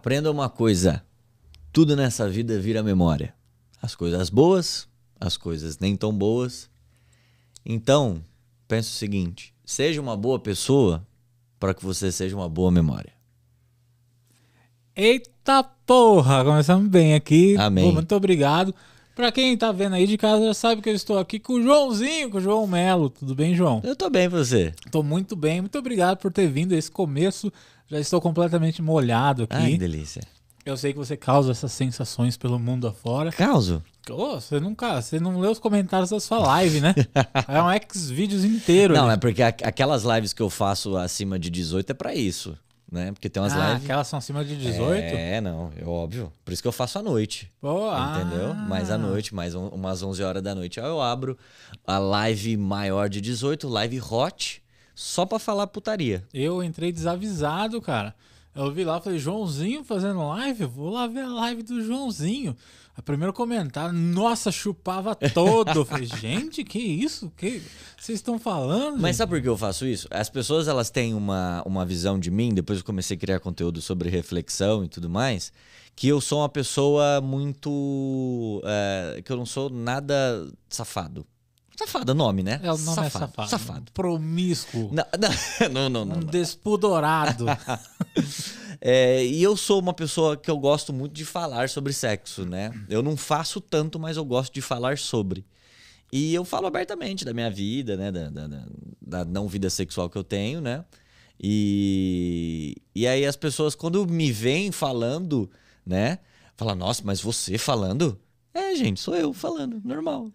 Aprenda uma coisa: tudo nessa vida vira memória. As coisas boas, as coisas nem tão boas. Então, pensa o seguinte: seja uma boa pessoa para que você seja uma boa memória. Eita porra! Começamos bem aqui. Amém. Pô, muito obrigado. Pra quem tá vendo aí de casa já sabe que eu estou aqui com o Joãozinho, com o João Melo. Tudo bem, João? Eu tô bem, você. Tô muito bem. Muito obrigado por ter vindo esse começo. Já estou completamente molhado aqui. Ai, que delícia. Eu sei que você causa essas sensações pelo mundo afora. Causo? Ô, você nunca, você não lê os comentários da sua live, né? é um ex-vídeos inteiro. Não, ali. é porque aquelas lives que eu faço acima de 18 é pra isso, né? Porque tem umas ah, lives. aquelas são acima de 18? É, não, é óbvio. Por isso que eu faço à noite. Pô, Entendeu? ah. Mais à noite, mais um- umas 11 horas da noite. Aí eu abro a live maior de 18, live hot, só pra falar putaria. Eu entrei desavisado, cara. Eu vi lá, falei, Joãozinho fazendo live? Vou lá ver a live do Joãozinho. O primeiro comentário, nossa, chupava todo. Eu falei, gente, que isso? Que vocês estão falando? Mas gente? sabe por que eu faço isso? As pessoas elas têm uma, uma visão de mim, depois eu comecei a criar conteúdo sobre reflexão e tudo mais, que eu sou uma pessoa muito. é, que eu não sou nada safado. Safado é nome, né? É, o nome é safado. Safado. Promíscuo. Não, não, não, não. Um despudorado. É, e eu sou uma pessoa que eu gosto muito de falar sobre sexo, né? Eu não faço tanto, mas eu gosto de falar sobre. E eu falo abertamente da minha vida, né? Da, da, da- da não vida sexual que eu tenho, né? E, e aí as pessoas, quando me veem falando, né? Falam, nossa, mas você falando? É, gente, sou eu falando, normal.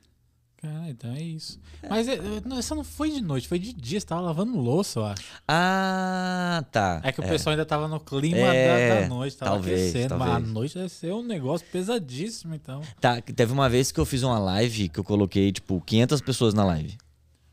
Cara, então é isso. Mas é, é, não, essa não foi de noite, foi de dia. Você tava lavando louça, eu acho. Ah, tá. É que o pessoal ainda tava no clima É, da, da noite, tava talvez, aquecendo. Mas talvez. a noite deve ser um negócio pesadíssimo, então. Tá, teve uma vez que eu fiz uma live que eu coloquei, tipo, 500 pessoas na live.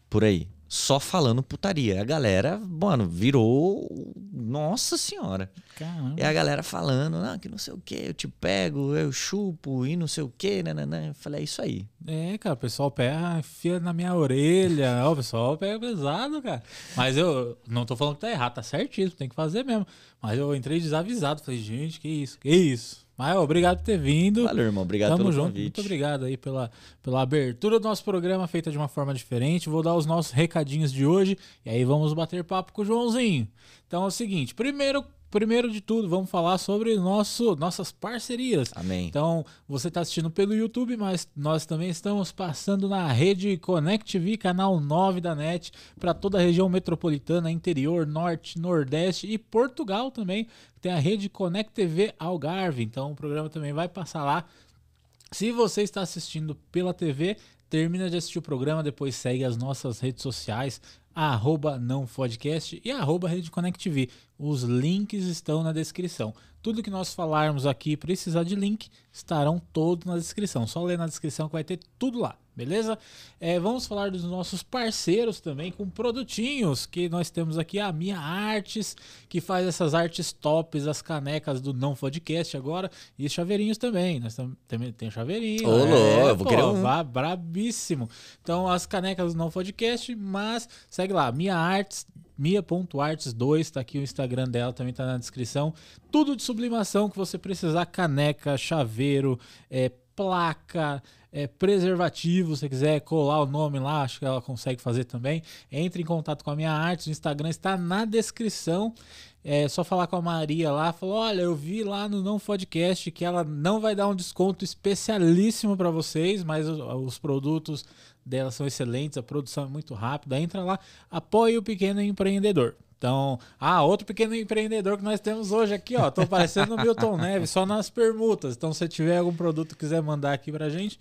Por aí. Só falando putaria. A galera, mano, virou. Nossa senhora. Caramba. E a galera falando, ah, que não sei o que, eu te pego, eu chupo e não sei o que, nananã. Eu falei, é isso aí. É, cara, o pessoal pega, enfia na minha orelha. O pessoal pega pesado, cara. Mas eu não tô falando que tá errado, tá certíssimo, tem que fazer mesmo. Mas eu entrei desavisado, falei, gente, que isso, que isso. Mas ó, obrigado por ter vindo. Valeu, irmão. Obrigado Tamo pelo junto, convite. muito obrigado aí pela, pela abertura do nosso programa, feita de uma forma diferente. Vou dar os nossos recadinhos de hoje e aí vamos bater papo com o Joãozinho. Então é o seguinte, primeiro, primeiro de tudo, vamos falar sobre nosso, nossas parcerias. Amém. Então, você está assistindo pelo YouTube, mas nós também estamos passando na rede Connect TV, canal 9 da NET, para toda a região metropolitana, interior, norte, nordeste e Portugal também. Tem a rede Connect TV Algarve. Então, o programa também vai passar lá. Se você está assistindo pela TV, termina de assistir o programa, depois segue as nossas redes sociais, arroba não podcast e arroba Rede Connect TV. Os links estão na descrição. Tudo que nós falarmos aqui precisar de link, estarão todos na descrição. Só ler na descrição que vai ter tudo lá, beleza? É, vamos falar dos nossos parceiros também com produtinhos que nós temos aqui a Minha Artes, que faz essas artes tops, as canecas do Não Podcast agora e os chaveirinhos também. Nós tam- também tem chaveirinho. Ô, louco, eu vou pô, querer um. vá brabíssimo. Então, as canecas do Não Podcast, mas segue lá, Minha Artes, Mia.artes2, tá aqui o Instagram dela, também tá na descrição. Tudo de sublimação que você precisar, caneca, chaveiro, é, placa, é, preservativo, se você quiser colar o nome lá, acho que ela consegue fazer também. Entre em contato com a Minha Artes, o Instagram está na descrição. É só falar com a Maria lá, falou: "Olha, eu vi lá no Não Podcast que ela não vai dar um desconto especialíssimo para vocês, mas os produtos dela são excelentes, a produção é muito rápida. Entra lá, apoie o pequeno empreendedor. Então, ah, outro pequeno empreendedor que nós temos hoje aqui, ó. Tô parecendo o Milton Neves, só nas permutas. Então, se tiver algum produto quiser mandar aqui pra gente,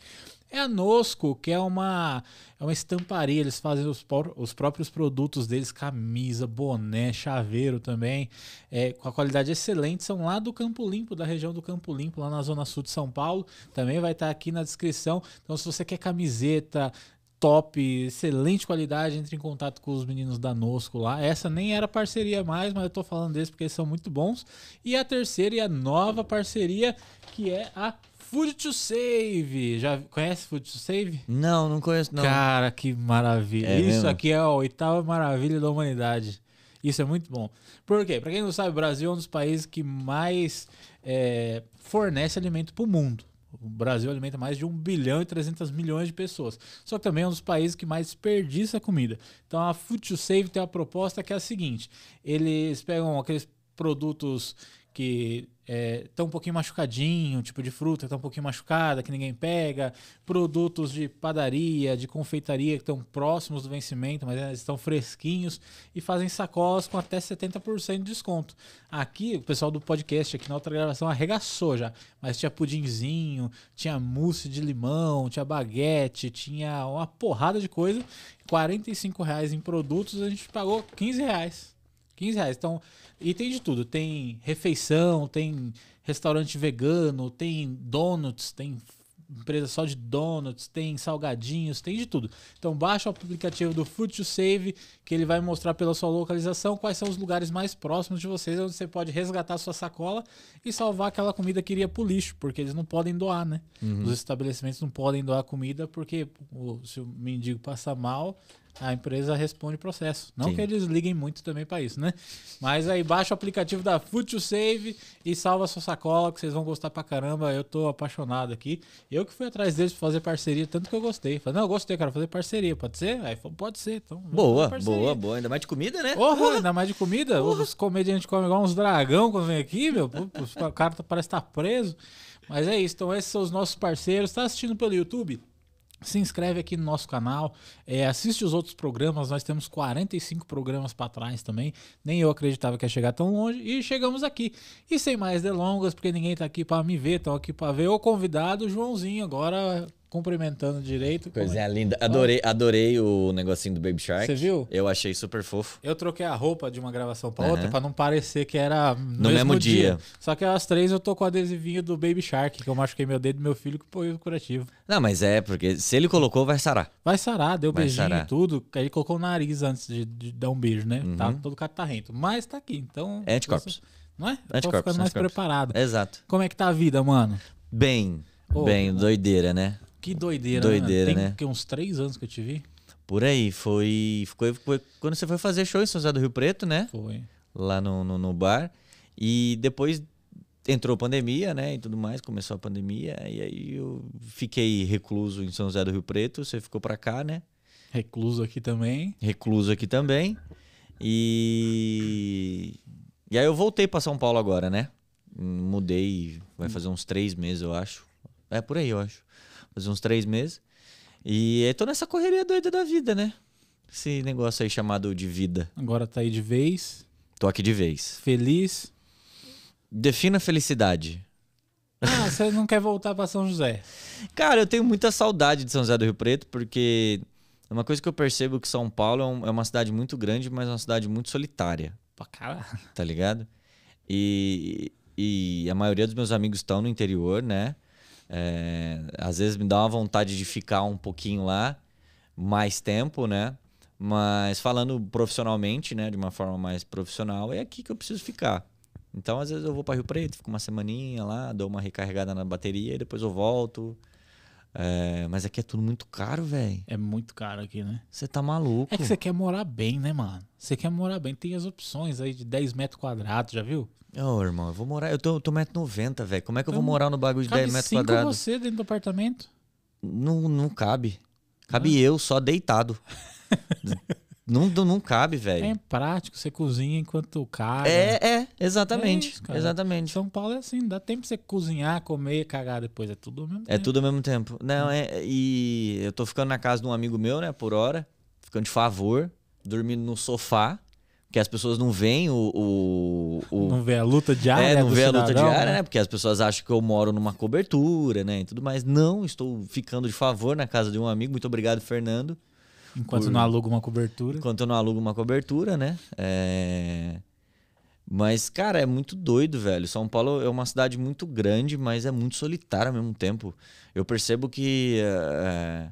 é a Nosco, que é uma, é uma estamparia. Eles fazem os, os próprios produtos deles, camisa, boné, chaveiro também, é, com a qualidade excelente. São lá do Campo Limpo, da região do Campo Limpo, lá na Zona Sul de São Paulo. Também vai estar aqui na descrição. Então, se você quer camiseta, top, excelente qualidade, entre em contato com os meninos da Nosco lá. Essa nem era parceria mais, mas eu tô falando deles porque eles são muito bons. E a terceira e a nova parceria, que é a Food to Save. Já conhece Food to Save? Não, não conheço, não. Cara, que maravilha. É Isso mesmo? aqui é a oitava maravilha da humanidade. Isso é muito bom. Por quê? Pra quem não sabe, o Brasil é um dos países que mais é, fornece alimento pro mundo. O Brasil alimenta mais de 1 bilhão e 300 milhões de pessoas. Só que também é um dos países que mais desperdiça comida. Então a Food to Save tem uma proposta que é a seguinte: eles pegam aqueles produtos que estão um pouquinho machucadinho, tipo de fruta está um pouquinho machucada, que ninguém pega, produtos de padaria, de confeitaria que estão próximos do vencimento, mas estão fresquinhos e fazem sacolas com até 70% de desconto. Aqui, o pessoal do podcast, aqui na outra gravação, arregaçou já, mas tinha pudinzinho, tinha mousse de limão, tinha baguete, tinha uma porrada de coisa, 45 reais em produtos, a gente pagou 15 reais. 15 reais. Então, e tem de tudo. Tem refeição, tem restaurante vegano, tem donuts, tem empresa só de donuts, tem salgadinhos, tem de tudo. Então baixa o aplicativo do Food to Save, que ele vai mostrar pela sua localização quais são os lugares mais próximos de vocês, onde você pode resgatar sua sacola e salvar aquela comida que iria pro lixo, porque eles não podem doar, né? Uhum. Os estabelecimentos não podem doar comida porque o, se o mendigo passar mal, a empresa responde processo. Não Sim. que eles liguem muito também para isso, né? Mas aí baixa o aplicativo da to Save e salva sua sacola, que vocês vão gostar pra caramba. Eu tô apaixonado aqui. Eu que fui atrás deles pra fazer parceria, tanto que eu gostei. Falei, não, eu gostei, quero fazer parceria. Pode ser? Aí falou, pode ser. Então, Boa, boa, boa. Ainda mais de comida, né? Porra, ainda mais de comida. Os comediantes comem igual uns dragão quando vem aqui, meu. O cara tá- parece estar preso. Mas é isso. Então, esses são os nossos parceiros. Tá assistindo pelo YouTube? Se inscreve aqui no nosso canal, é, assiste os outros programas. Nós temos 45 programas para trás também. Nem eu acreditava que ia chegar tão longe e chegamos aqui. E sem mais delongas, porque ninguém tá aqui para me ver, estão aqui para ver o convidado, o Joãozinho, agora cumprimentando direito. Coisinha linda. Adorei, adorei o negocinho do Baby Shark. Você viu? Eu achei super fofo. Eu troquei a roupa de uma gravação pra outra Aham. pra não parecer que era no, mesmo dia. Só que às três eu tô com o adesivinho do Baby Shark, que eu machuquei meu dedo do meu filho que põe o curativo. Não, mas é, porque se ele colocou, vai sarar. Vai sarar, deu Vai beijinho sarar. e tudo. Aí ele colocou o nariz antes de, de dar um beijo, né? Uhum. Tá todo catarrento. Mas tá aqui, então. É anticorpos. Não é? Eu tô Anticorpos, ficando mais anticorpos. preparado. Exato. Como é que tá a vida, mano? Bem, Ô, bem, doideira, né? Que doideira, Doideira, né? Tem né? que, uns três anos que eu te vi? Por aí, foi, foi, foi quando você foi fazer show em São José do Rio Preto, né? Foi. Lá no, no, no bar. E depois entrou a pandemia, né? E tudo mais, começou a pandemia. E aí eu fiquei recluso em São José do Rio Preto. Você ficou pra cá, né? Recluso aqui também. recluso aqui também. E. E aí eu voltei pra São Paulo agora, né? Mudei, vai fazer uns três meses, eu acho. É por aí, eu acho. Fazer uns três meses. E aí tô nessa correria doida da vida, né? Esse negócio aí chamado de vida. Agora tá aí de vez. Tô aqui de vez. Feliz. Defina felicidade. Ah, você não quer voltar pra São José? Cara, eu tenho muita saudade de São José do Rio Preto, porque é uma coisa que eu percebo que São Paulo é, é uma cidade muito grande, mas é uma cidade muito solitária. Pra caralho. tá ligado? E, e a maioria dos meus amigos estão no interior, né? É, às vezes me dá uma vontade de ficar um pouquinho lá, mais tempo, né? Mas falando profissionalmente, né? De uma forma mais profissional, é aqui que eu preciso ficar. Então, às vezes eu vou para Rio Preto, fico uma semaninha lá, dou uma recarregada na bateria e depois eu volto. É, mas aqui é tudo muito caro, velho. É muito caro aqui, né? Você tá maluco. É que você quer morar bem, né, mano? Você quer morar bem. Tem as opções aí de 10 metros quadrados, já viu? Ô, irmão, eu vou morar. Eu tô, eu tô 1,90m, velho. Como é que eu vou Então, morar no bagulho de Cabe 10 metros quadrados? você dentro do apartamento. Não, não cabe. Cabe eu só deitado. não, não, cabe, É velho. prático, você cozinha enquanto caga. É, é, exatamente. É isso, exatamente. São Paulo é assim, não dá tempo pra você cozinhar, comer, cagar depois. É tudo ao mesmo É tempo. tudo ao mesmo tempo. Não, Hum. é. E eu tô ficando na casa de um amigo meu, né, por hora. Ficando de favor. Dormindo no sofá. Porque as pessoas não veem o. o, o- Não vê a luta diária é, não vê a luta cidadão, diária, né? Porque as pessoas acham que eu moro numa cobertura, né? E tudo mais. Não, estou ficando de favor na casa de um amigo. Muito obrigado, Fernando. Enquanto por- não aluga uma cobertura. Enquanto eu não alugo uma cobertura, né? É... Mas, cara, é muito doido, velho. São Paulo é uma cidade muito grande, mas é muito solitária ao mesmo tempo. Eu percebo que é,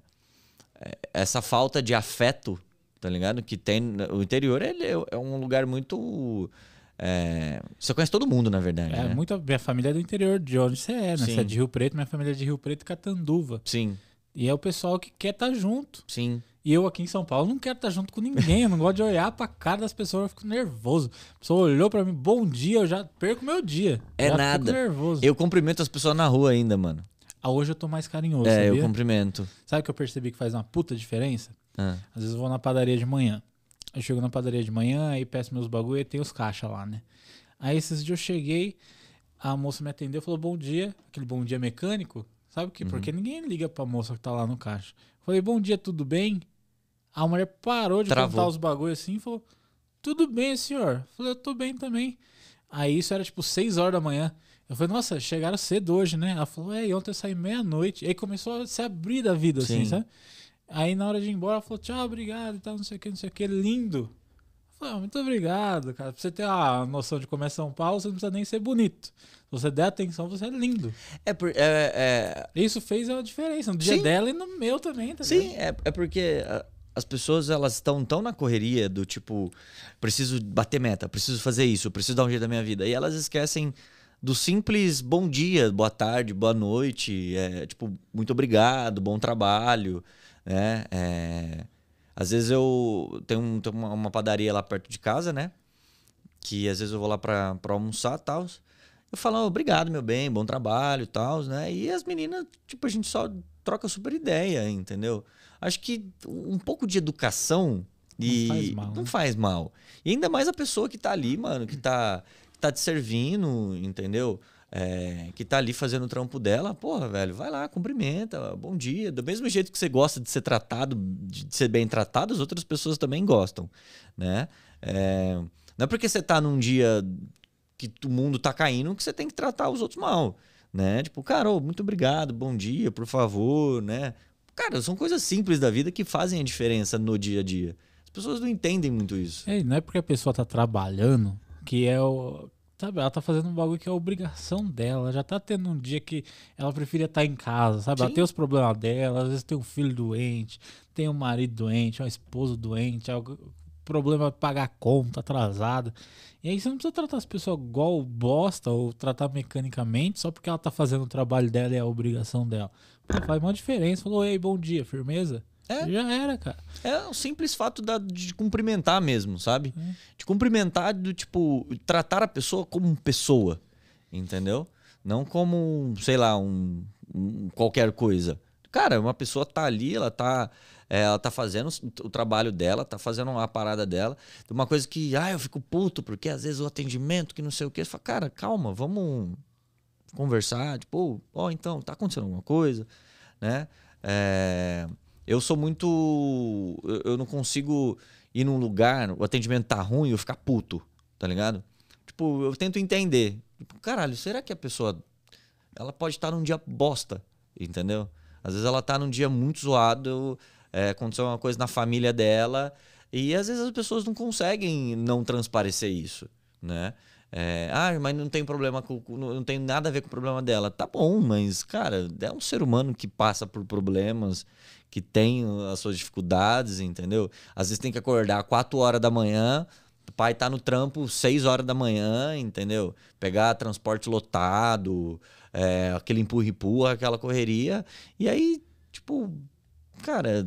é, essa falta de afeto, tá ligado? Que tem. O interior ele é é um lugar muito. é, Você conhece todo mundo, na verdade. É, né? muita, minha família é do interior, de onde você é, né? Sim. Você é de Rio Preto, minha família é de Rio Preto e Catanduva. Sim, E é o pessoal que quer estar junto. sim. E eu aqui em São Paulo não quero estar junto com ninguém. Eu não gosto de olhar pra cara das pessoas, eu fico nervoso. A pessoa olhou pra mim, bom dia, eu já perco meu dia. É já nada. Fico nervoso. Eu cumprimento as pessoas na rua ainda, mano. Ah, hoje eu tô mais carinhoso, é, sabia? eu cumprimento. Sabe o que eu percebi que faz uma puta diferença? Ah, Às vezes eu vou na padaria de manhã. Eu chego na padaria de manhã, aí peço meus bagulho e tem os caixas lá, né? Aí esses dias eu cheguei, a moça me atendeu, falou bom dia, aquele bom dia mecânico. Sabe o que? Uhum. Porque ninguém liga pra moça que tá lá no caixa. Falei, bom dia, tudo bem? A mulher parou de Travou. contar os bagulhos assim e falou, tudo bem, senhor? Eu falei, eu tô bem também. Aí isso era tipo 6 horas da manhã. Eu falei, nossa, chegaram cedo hoje, né? Ela falou, é, e ontem eu saí meia-noite. Aí começou a se abrir da vida, assim, Sim. sabe? Aí na hora de ir embora, ela falou, tchau, obrigado e tal, não sei o que, não sei o que, lindo. Eu falei, ah, muito obrigado, cara. Pra você ter a noção de como é São Paulo, você não precisa nem ser bonito. Se você der atenção, você é lindo. É, por, é, é, Isso fez a diferença no dia Sim. dela e no meu também, tá Sim, ligado? é, é porque ah, as pessoas elas estão tão na correria do tipo, preciso bater meta, preciso fazer isso, preciso dar um jeito da minha vida. E elas esquecem do simples bom dia, boa tarde, boa noite, é, tipo, muito obrigado, bom trabalho, né? É, às vezes eu tenho, um- tenho uma, padaria lá perto de casa, né? Que às vezes eu vou lá pra, almoçar tal. Eu falo, "Oh, obrigado, meu bem, bom trabalho e tal, né? E as meninas, tipo, a gente só troca super ideia, entendeu? Acho que um pouco de educação e Não faz mal, não né? faz mal. E ainda mais a pessoa que tá ali, mano, que tá, que tá te servindo, entendeu? É, que tá ali fazendo o trampo dela, porra, velho, vai lá, cumprimenta, bom dia. Do mesmo jeito que você gosta de ser tratado, de ser bem tratado, as outras pessoas também gostam, né? É, não é porque você tá num dia que o mundo tá caindo que você tem que tratar os outros mal, né? Tipo, cara, ô, muito obrigado, bom dia, por favor, né? Cara, são coisas simples da vida que fazem a diferença no dia a dia. As pessoas não entendem muito isso. É, não é porque a pessoa tá trabalhando que é o. Sabe, ela tá fazendo um bagulho que é a obrigação dela. Ela já tá tendo um dia que ela preferia estar em casa, sabe? Ela Sim. tem os problemas dela, às vezes tem um filho doente, tem um marido doente, uma esposa doente, algo- problema de pagar conta atrasada. E aí você não precisa tratar as pessoas igual bosta ou tratar mecanicamente só porque ela tá fazendo o trabalho dela e é a obrigação dela. Pô, faz uma diferença. Falou, ei, bom dia, firmeza? É. Já era, cara. É o simples fato da- de cumprimentar mesmo, sabe? É. De cumprimentar, do tipo, tratar a pessoa como pessoa, entendeu? Não como, sei lá, um, um qualquer coisa. Cara, uma pessoa tá ali, ela tá, é, ela tá fazendo o trabalho dela, tá fazendo uma parada dela. Uma coisa que, ah, eu fico puto, porque às vezes o atendimento, que não sei o quê. Você fala, cara, calma, vamos conversar, tipo, ó, então, tá acontecendo alguma coisa, né? É, eu sou muito. Eu, eu não consigo ir num lugar, o atendimento tá ruim, eu ficar puto, tá ligado? Tipo, eu tento entender. Tipo, caralho, será que a pessoa. Ela pode estar num dia bosta, entendeu? Às vezes ela tá num dia muito zoado, é, aconteceu uma coisa na família dela, e às vezes as pessoas não conseguem não transparecer isso, né? É, ah, mas não tem problema com, não tem nada a ver com o problema dela. Tá bom, mas cara, é um ser humano que passa por problemas, que tem as suas dificuldades, entendeu? Às vezes tem que acordar 4 horas da manhã, o pai tá no trampo 6 horas da manhã, entendeu? Pegar transporte lotado, é, aquele empurra-empurra, aquela correria. E aí, tipo, cara,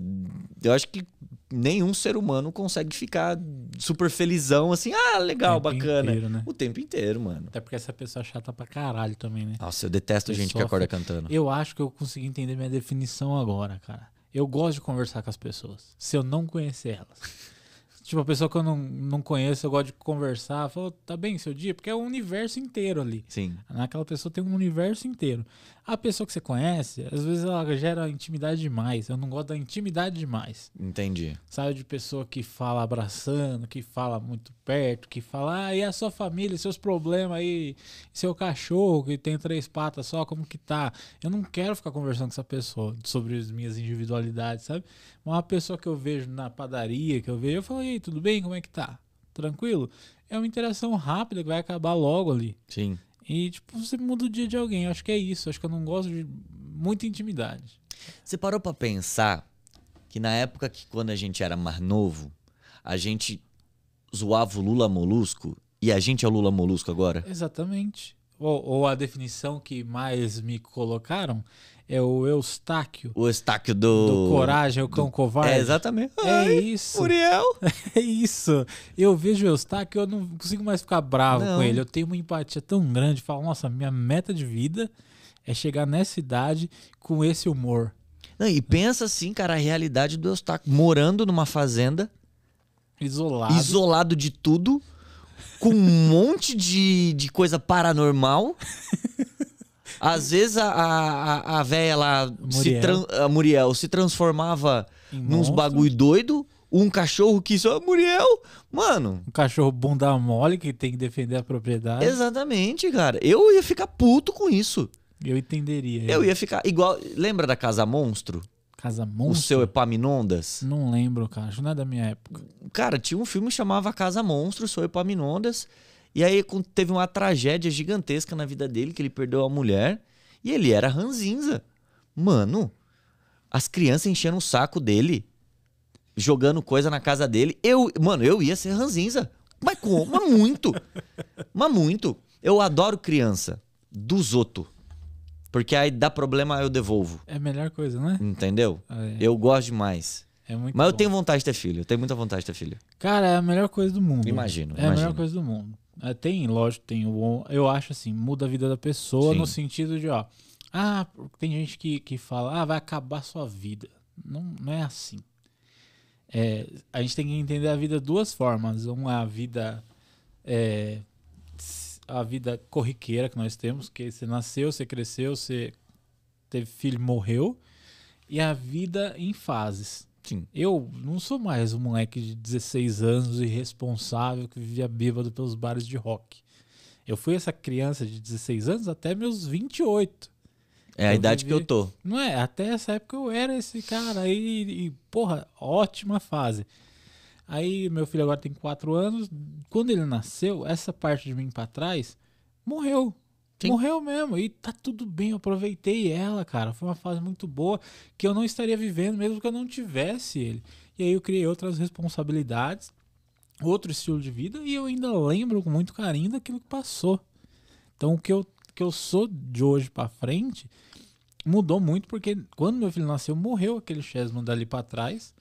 eu acho que nenhum ser humano consegue ficar super felizão assim, ah, legal, Tempo bacana. inteiro, né? O tempo inteiro, mano. Até porque essa pessoa é chata pra caralho também, né? Nossa, eu detesto gente que acorda cantando. Eu acho que eu consegui entender minha definição agora, cara. Eu gosto de conversar com as pessoas, se eu não conhecer elas. Tipo, a pessoa que eu não, não conheço, eu gosto de conversar. Falo, tá bem seu dia? Porque é o universo inteiro ali. Sim. Naquela pessoa tem um universo inteiro. A pessoa que você conhece, às vezes ela gera intimidade demais. Eu não gosto da intimidade demais. Entendi. Sabe, de pessoa que fala abraçando, que fala muito perto, que fala, ah, e a sua família, seus problemas aí, seu cachorro que tem três patas só, como que tá? Eu não quero ficar conversando com essa pessoa sobre as minhas individualidades, sabe? Uma pessoa que eu vejo na padaria, que eu vejo, eu falo, e aí, tudo bem? Como é que tá? Tranquilo? É uma interação rápida que vai acabar logo ali. Sim. E, tipo, você muda o dia de alguém. Eu acho que é isso. Eu acho que eu não gosto de muita intimidade. Você parou pra pensar que na época que quando a gente era mais novo, a gente zoava o Lula Molusco e a gente é o Lula Molusco agora? Exatamente. ou, ou a definição que mais me colocaram é o Eustáquio. O Eustáquio do. Do Coragem, o Cão Covarde. É, exatamente. É Ai, isso. Muriel. É isso. Eu vejo o Eustáquio, eu não consigo mais ficar bravo Não. com ele. Eu tenho uma empatia tão grande. Falo, nossa, minha meta de vida é chegar nessa idade com esse humor. Não, e pensa assim, cara, a realidade do Eustáquio. Morando numa fazenda, Isolado. isolado de tudo, com um monte de, de coisa paranormal. Às vezes a, a, a- véia lá, se Muriel. tran- a Muriel, se transformava Em nos bagulho doido. Um cachorro que só. Muriel! Mano, Um cachorro bunda mole que tem que defender a propriedade. exatamente, cara. Eu ia ficar puto com isso. Eu entenderia. Eu ia ficar. Igual. Lembra da Casa Monstro? Casa O Monstro? seu Epaminondas? Não lembro, cara. Não é da minha época. Cara, tinha um filme que chamava Casa Monstro, Sou Epaminondas. E aí teve uma tragédia gigantesca na vida dele, que ele perdeu a mulher. E ele era ranzinza. Mano, as crianças enchendo o saco dele, jogando coisa na casa dele. Eu, mano, eu ia ser ranzinza. Mas como? Mas muito. Mas muito. Eu adoro criança. Dos outros. Porque aí dá problema, eu devolvo. É a melhor coisa, né? Entendeu? É, Eu gosto demais. é Mas eu bom. tenho vontade de ter filho. Eu tenho muita vontade de ter filho. Cara, é a melhor coisa do mundo. Imagino, É a melhor imagino. coisa do mundo. É, tem, lógico, tem o. Eu acho assim, muda a vida da pessoa Sim. no sentido de, ó. Ah, tem gente que, que fala, ah, vai acabar a sua vida. Não, não é assim. É, a gente tem que entender a vida de duas formas. Uma a vida. é, a vida corriqueira que nós temos, que você nasceu, você cresceu, você teve filho, morreu. E a vida em fases. Sim. Eu não sou mais um moleque de 16 anos irresponsável que vivia bêbado pelos bares de rock. Eu fui essa criança de 16 anos até meus 28. É a idade que eu vivi- tô. Não é? Até essa época eu era esse cara aí e, porra, ótima fase. Aí meu filho agora tem 4 anos. Quando ele nasceu, essa parte de mim pra trás morreu. Sim. Morreu mesmo. E tá tudo bem, eu aproveitei ela, cara. Foi uma fase muito boa que eu não estaria vivendo mesmo que eu não tivesse ele. E aí eu criei outras responsabilidades, outro estilo de vida e eu ainda lembro com muito carinho daquilo que passou. Então o que eu, que eu sou de hoje pra frente mudou muito porque quando meu filho nasceu, morreu aquele Chesman dali pra trás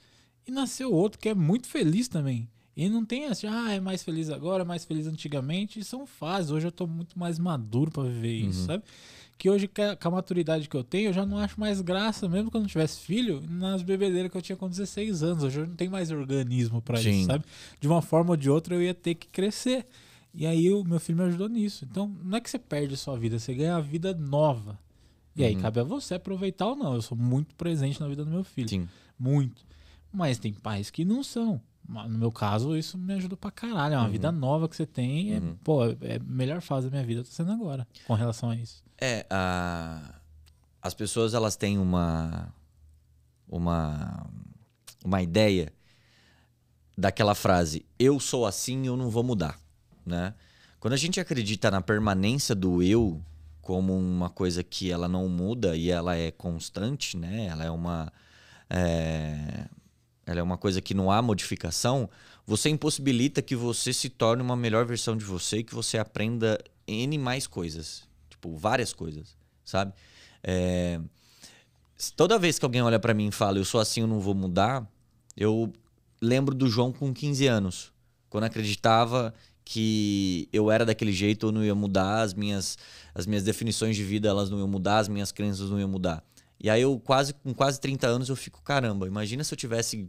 e nasceu outro que é muito feliz também. E não tem assim, ah, é mais feliz agora, é mais feliz antigamente. São fases. Hoje eu tô muito mais maduro pra viver isso, sabe? Que hoje, com a- maturidade que eu tenho, eu já não acho mais graça, mesmo quando eu tivesse filho, nas bebedeiras que eu tinha com 16 anos. Hoje eu não tenho mais organismo pra Sim. isso, sabe? De uma forma ou de outra eu ia ter que crescer. E aí o meu filho me ajudou nisso. Então, não é que você perde a sua vida, você ganha uma vida nova. E aí Uhum. cabe a você aproveitar ou não. Eu sou muito presente na vida do meu filho. Sim. Muito. Mas tem pais que não são. No meu caso, isso me ajudou pra caralho. É uma vida nova que você tem. É, Uhum. pô, é a melhor fase da minha vida tá sendo agora, com relação a isso. É, a... as pessoas elas têm uma uma uma ideia daquela frase eu sou assim, eu não vou mudar, né? Quando a gente acredita na permanência do eu como uma coisa que ela não muda e ela é constante, né? Ela é uma é, ela é uma coisa que não há modificação, você impossibilita que você se torne uma melhor versão de você e que você aprenda N mais coisas. Tipo, várias coisas, sabe? É, Toda vez que alguém olha pra mim e fala, eu sou assim, eu não vou mudar, eu lembro do João com 15 anos, quando acreditava que eu era daquele jeito, eu não ia mudar, as minhas, as minhas definições de vida elas não iam mudar, as minhas crenças não iam mudar. E aí eu quase com quase 30 anos eu fico, caramba, imagina se eu tivesse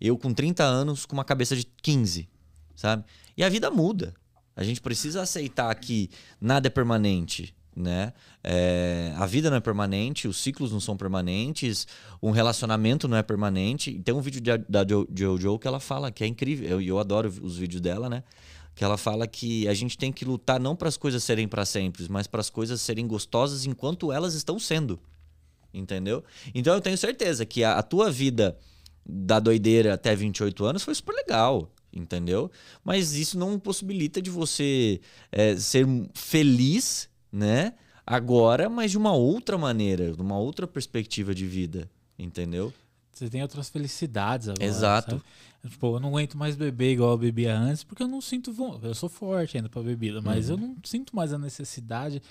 eu com 30 anos com uma cabeça de 15, sabe? E a vida muda. A gente precisa aceitar que nada é permanente, né? É, a vida não é permanente, os ciclos não são permanentes, um relacionamento não é permanente. Tem um vídeo de- da Jo- Jojo que ela fala que é incrível, eu, eu adoro os vídeos dela, né? Que ela fala que a gente tem que lutar não para as coisas serem para sempre, mas para as coisas serem gostosas enquanto elas estão sendo. Entendeu? Então eu tenho certeza que a, a tua vida da doideira até 28 anos foi super legal, entendeu? Mas isso não possibilita de você é, ser feliz, né? Agora, mas de uma outra maneira, de uma outra perspectiva de vida, entendeu? você tem outras felicidades agora. Exato. Sabe? Tipo, eu não aguento mais beber igual eu bebia antes, porque eu não sinto vontade. Eu sou forte ainda pra bebida, mas Uhum. eu não sinto mais a necessidade.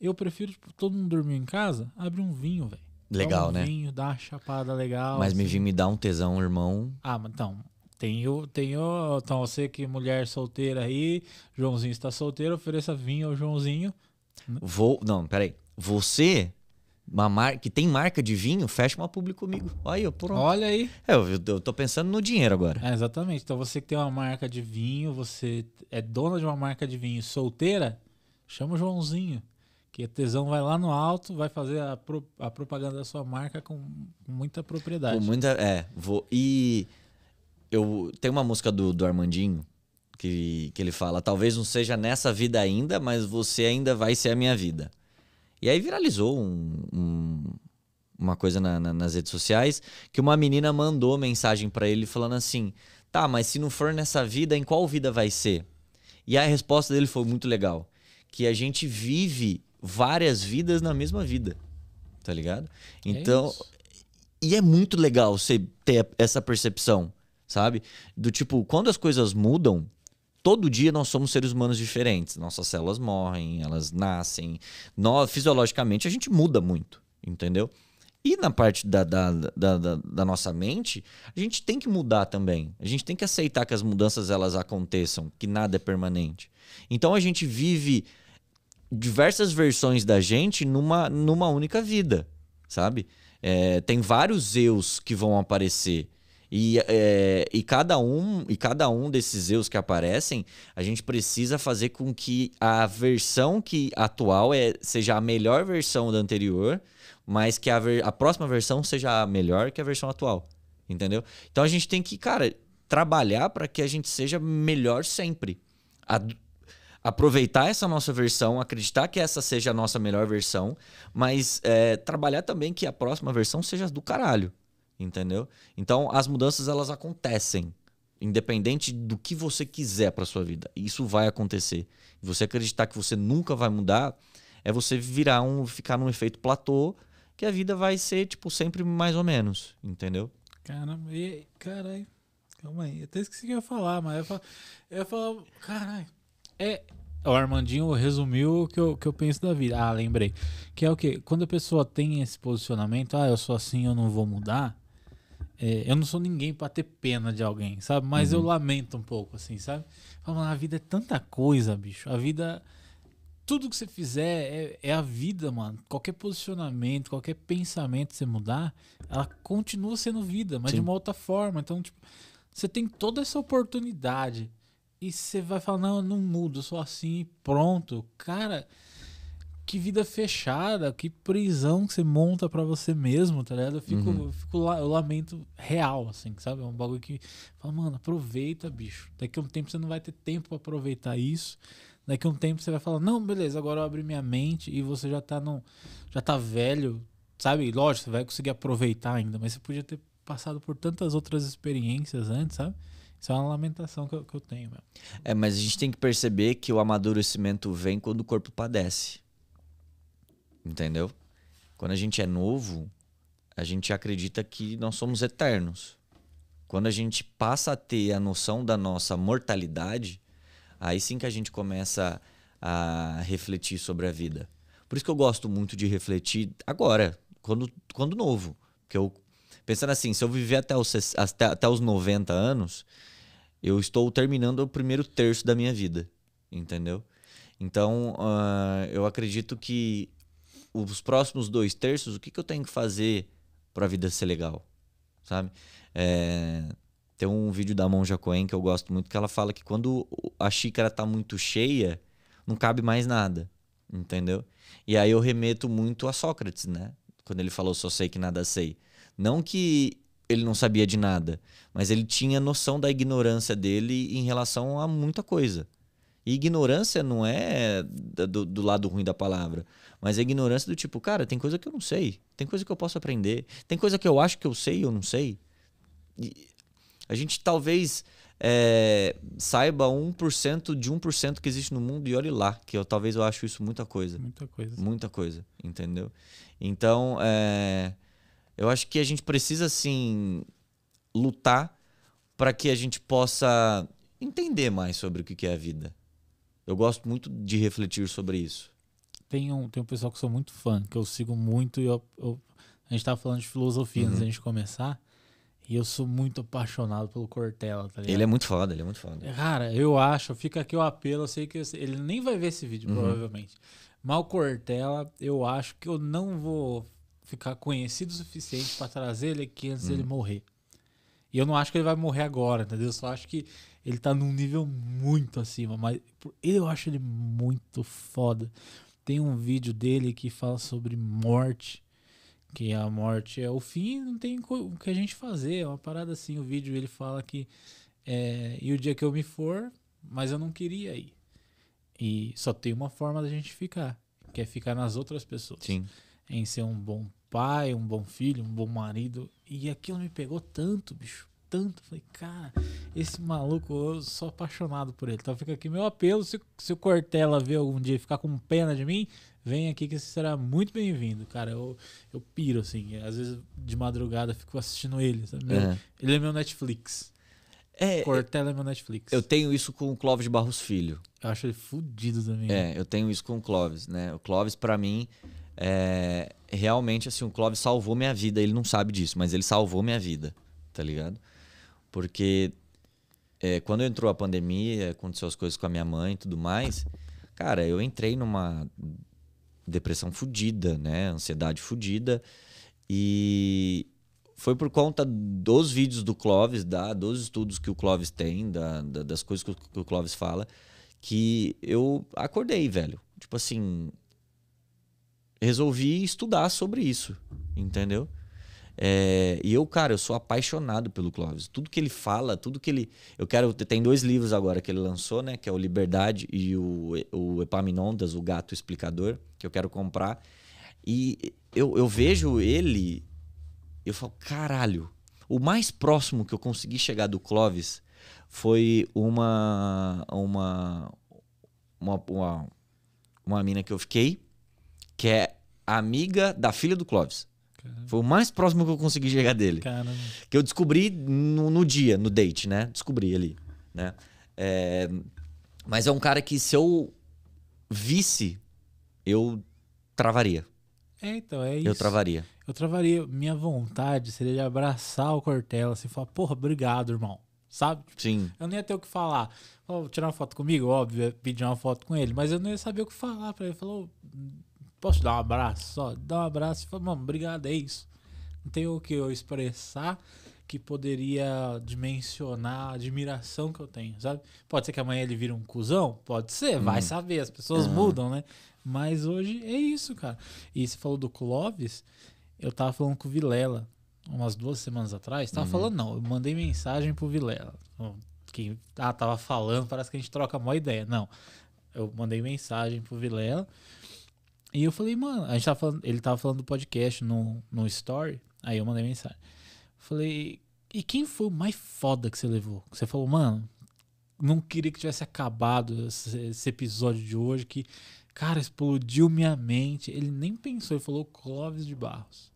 Eu prefiro, tipo, todo mundo dormir em casa, abre um vinho, velho. Legal, um né? vinho, dá uma chapada legal. Mas me assim. vir me dá um tesão, irmão. Ah, mas então, tenho, tenho. Então, você que é mulher solteira aí, Joãozinho está solteiro, ofereça vinho ao Joãozinho. Vou. Não, peraí. Você, uma mar... que tem marca de vinho, fecha uma publi comigo. Aí, eu pronto. Olha aí. É, eu, eu tô pensando no dinheiro agora. É, exatamente. Então, você que tem uma marca de vinho, você é dona de uma marca de vinho solteira, chama o Joãozinho. Que a tesão vai lá no alto, vai fazer a, pro- a propaganda da sua marca com, muita propriedade. Com muita. É, vou. E eu tem uma música do, do Armandinho que, que ele fala: talvez não seja nessa vida ainda, mas você ainda vai ser a minha vida. E aí viralizou um- um- uma coisa na- na- nas redes sociais que uma menina mandou mensagem pra ele falando assim: tá, mas se não for nessa vida, em qual vida vai ser? E a resposta dele foi muito legal: que a gente vive várias vidas na mesma vida. Tá ligado? É Então, isso. e é muito legal você ter essa percepção, sabe? Do tipo, quando as coisas mudam, todo dia nós somos seres humanos diferentes. Nossas células morrem, elas nascem. Nós, fisiologicamente, a gente muda muito, entendeu? E na parte da, da, da, da, da nossa mente, a gente tem que mudar também. A gente tem que aceitar que as mudanças elas aconteçam, que nada é permanente. Então a gente vive diversas versões da gente numa, numa única vida, sabe? É, tem vários eus que vão aparecer. E, é, e, cada um, e cada um desses eus que aparecem, a gente precisa fazer com que a versão que atual é, seja a melhor versão da anterior, mas que a, ver- a próxima versão seja a melhor que a versão atual. Entendeu? Então a gente tem que, cara, trabalhar para que a gente seja melhor sempre. A- aproveitar essa nossa versão, acreditar que essa seja a nossa melhor versão, mas é, trabalhar também que a próxima versão seja do caralho, entendeu? Então as mudanças elas acontecem, independente do que você quiser para sua vida. Isso vai acontecer. Você acreditar que você nunca vai mudar é você virar um, ficar num efeito platô que a vida vai ser tipo sempre mais ou menos, entendeu? Caramba, e, caralho. Calma aí, até esqueci que eu ia falar, mas eu ia falar, eu falar caralho. É, o Armandinho resumiu o que eu, que eu penso da vida. Ah, lembrei. Que é o quê? Quando a pessoa tem esse posicionamento, ah, eu sou assim, eu não vou mudar. é, eu não sou ninguém pra ter pena de alguém, sabe? Mas eu lamento um pouco, assim, sabe? Fala, "Mano, a vida é tanta coisa, bicho. A vida. Tudo que você fizer é, é a vida, mano. Qualquer posicionamento, qualquer pensamento que você mudar, ela continua sendo vida, mas de Sim. uma outra forma. Então, tipo, você tem toda essa oportunidade. E você vai falar, não, eu não mudo, eu sou assim e pronto. Cara, que vida fechada, que prisão que você monta pra você mesmo, tá ligado? Eu fico, Uhum. eu fico lá, eu lamento real, assim, sabe? É um bagulho que fala, mano, aproveita, bicho. Daqui a um tempo você não vai ter tempo pra aproveitar isso. Daqui a um tempo você vai falar, não, beleza, agora eu abri minha mente e você já tá no, já tá velho, sabe? Lógico, você vai conseguir aproveitar ainda, mas você podia ter passado por tantas outras experiências antes, sabe? Isso é uma lamentação que eu, que eu tenho, meu. É, mas a gente tem que perceber que o amadurecimento vem quando o corpo padece. Entendeu? Quando a gente é novo, a gente acredita que nós somos eternos. Quando a gente passa a ter a noção da nossa mortalidade, aí sim que a gente começa a refletir sobre a vida. Por isso que eu gosto muito de refletir agora, quando, quando novo. Porque eu, pensando assim, se eu viver até os, até, até os 90 anos, eu estou terminando o primeiro terço da minha vida, entendeu? Então, ah, eu acredito que os próximos dois terços, o que, que eu tenho que fazer para a vida ser legal, sabe? É, tem um vídeo da Monja Coen que eu gosto muito que ela fala que quando a xícara tá muito cheia, não cabe mais nada, entendeu? E aí eu remeto muito a Sócrates, né? Quando ele falou só sei que nada sei. Não que ele não sabia de nada, mas ele tinha noção da ignorância dele em relação a muita coisa. E ignorância não é do, do lado ruim da palavra, mas é ignorância do tipo, cara, tem coisa que eu não sei, tem coisa que eu posso aprender, tem coisa que eu acho que eu sei e eu não sei. E a gente talvez é, saiba 1% de 1% que existe no mundo e olhe lá, que eu talvez eu acho isso muita coisa. Muita coisa. Muita coisa, entendeu? Então, é, Eu acho que a gente precisa, assim, lutar para que a gente possa entender mais sobre o que é a vida. Eu gosto muito de refletir sobre isso. Tem um, tem um pessoal que eu sou muito fã, que eu sigo muito e eu, eu a gente tava falando de filosofia uhum. antes da gente começar. E eu sou muito apaixonado pelo Cortella, tá ligado? Ele é muito foda, ele é muito foda. Cara, eu acho, fica aqui o apelo, eu sei que eu, ele nem vai ver esse vídeo, uhum. provavelmente. Mas o Cortella, eu acho que eu não vou ficar conhecido o suficiente para trazer ele aqui antes uhum. dele morrer. E eu não acho que ele vai morrer agora, entendeu? Eu só acho que ele tá num nível muito acima, mas eu acho ele muito foda. Tem um vídeo dele que fala sobre morte que a morte é o fim, não tem o que a gente fazer, é uma parada assim. O vídeo ele fala que é, e o dia que eu me for, mas eu não queria ir. E só tem uma forma da gente ficar, que é ficar nas outras pessoas. Sim. Em ser um bom pai, um bom filho, um bom marido. E aquilo me pegou tanto, bicho. Tanto. Falei, cara, esse maluco, eu sou apaixonado por ele. Então fica aqui meu apelo. Se, se o Cortella ver algum dia ficar com pena de mim, vem aqui que você será muito bem-vindo, cara. Eu, eu piro, assim. Às vezes de madrugada fico assistindo ele. Meu, Ele é meu Netflix. É, Cortella é meu Netflix. Eu tenho isso com o Clóvis Barros Filho. Eu acho ele fudido também. É, eu tenho isso com o Clóvis, né? O Clóvis, para mim, é, realmente, assim, o Clóvis salvou minha vida. Ele não sabe disso, mas ele salvou minha vida, tá ligado? Porque é, quando entrou a pandemia, aconteceu as coisas com a minha mãe e tudo mais, cara, eu entrei numa depressão fodida, né? Ansiedade fodida. E foi por conta dos vídeos do Clóvis, da, dos estudos que o Clóvis tem, da, da, das coisas que o, que o Clóvis fala, que eu acordei, velho. Tipo assim, resolvi estudar sobre isso, entendeu? É, e eu, cara, eu sou apaixonado pelo Clóvis. Tudo que ele fala, tudo que ele. Eu quero. Tem dois livros agora que ele lançou, né? Que é o Liberdade e o, o Epaminondas, o Gato Explicador, que eu quero comprar. E eu, eu vejo ele. Eu falo, caralho. O mais próximo que eu consegui chegar do Clóvis foi uma. Uma. Uma, uma, uma mina que eu fiquei, que é amiga da filha do Clóvis. Caramba. Foi o mais próximo que eu consegui chegar dele. Caramba. Que eu descobri no, no, dia, no date, né? Descobri ali, né? É, mas é um cara que se eu visse, eu travaria. É, então, é isso. Eu travaria. Eu travaria. Minha vontade seria de abraçar o Cortella assim, e falar, porra, obrigado, irmão. Sabe? Sim. Eu nem ia ter o que falar. Oh, tirar uma foto comigo, óbvio, pedir uma foto com ele, mas eu não ia saber o que falar pra ele. Falou, Posso dar um abraço só? Dá um abraço e fala, mano, obrigado, é isso. Não tem o que eu expressar que poderia dimensionar a admiração que eu tenho, sabe? Pode ser que amanhã ele vire um cuzão? Pode ser, hum. vai saber, as pessoas uhum. mudam, né? Mas hoje é isso, cara. E você falou do Clóvis, eu tava falando com o Vilela umas duas semanas atrás. Tava uhum. falando, não, eu mandei mensagem pro Vilela. Que ah, tava falando, parece que a gente troca uma ideia. Não, eu mandei mensagem pro Vilela. E eu falei, mano, a gente tava falando, ele tava falando do podcast no, no story, aí eu mandei mensagem. Falei, e quem foi o mais foda que você levou? Você falou, mano, não queria que tivesse acabado esse, esse episódio de hoje, que, cara, explodiu minha mente. Ele nem pensou, ele falou Clóvis de Barros.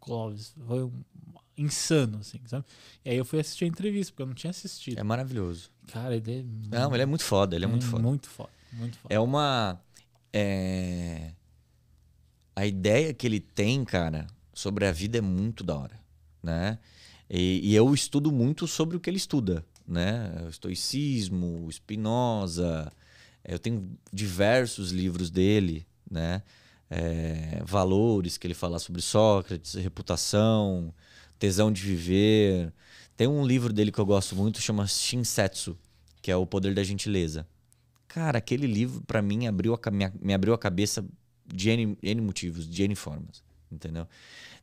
Clóvis, foi um, insano, assim, sabe? E aí eu fui assistir a entrevista, porque eu não tinha assistido. É maravilhoso. Cara, ele é. Não, ele é muito foda, ele é, é muito foda. Muito foda, muito foda. É uma. É a ideia que ele tem, cara, sobre a vida é muito da hora, né? E, e eu estudo muito sobre o que ele estuda, né? O estoicismo, Spinoza, eu tenho diversos livros dele, né? É, valores que ele fala sobre Sócrates, reputação, tesão de viver. Tem um livro dele que eu gosto muito, chama Shinsetsu, que é o poder da gentileza. Cara, aquele livro para mim abriu a, me, abriu a cabeça de N, N motivos, de N formas, entendeu?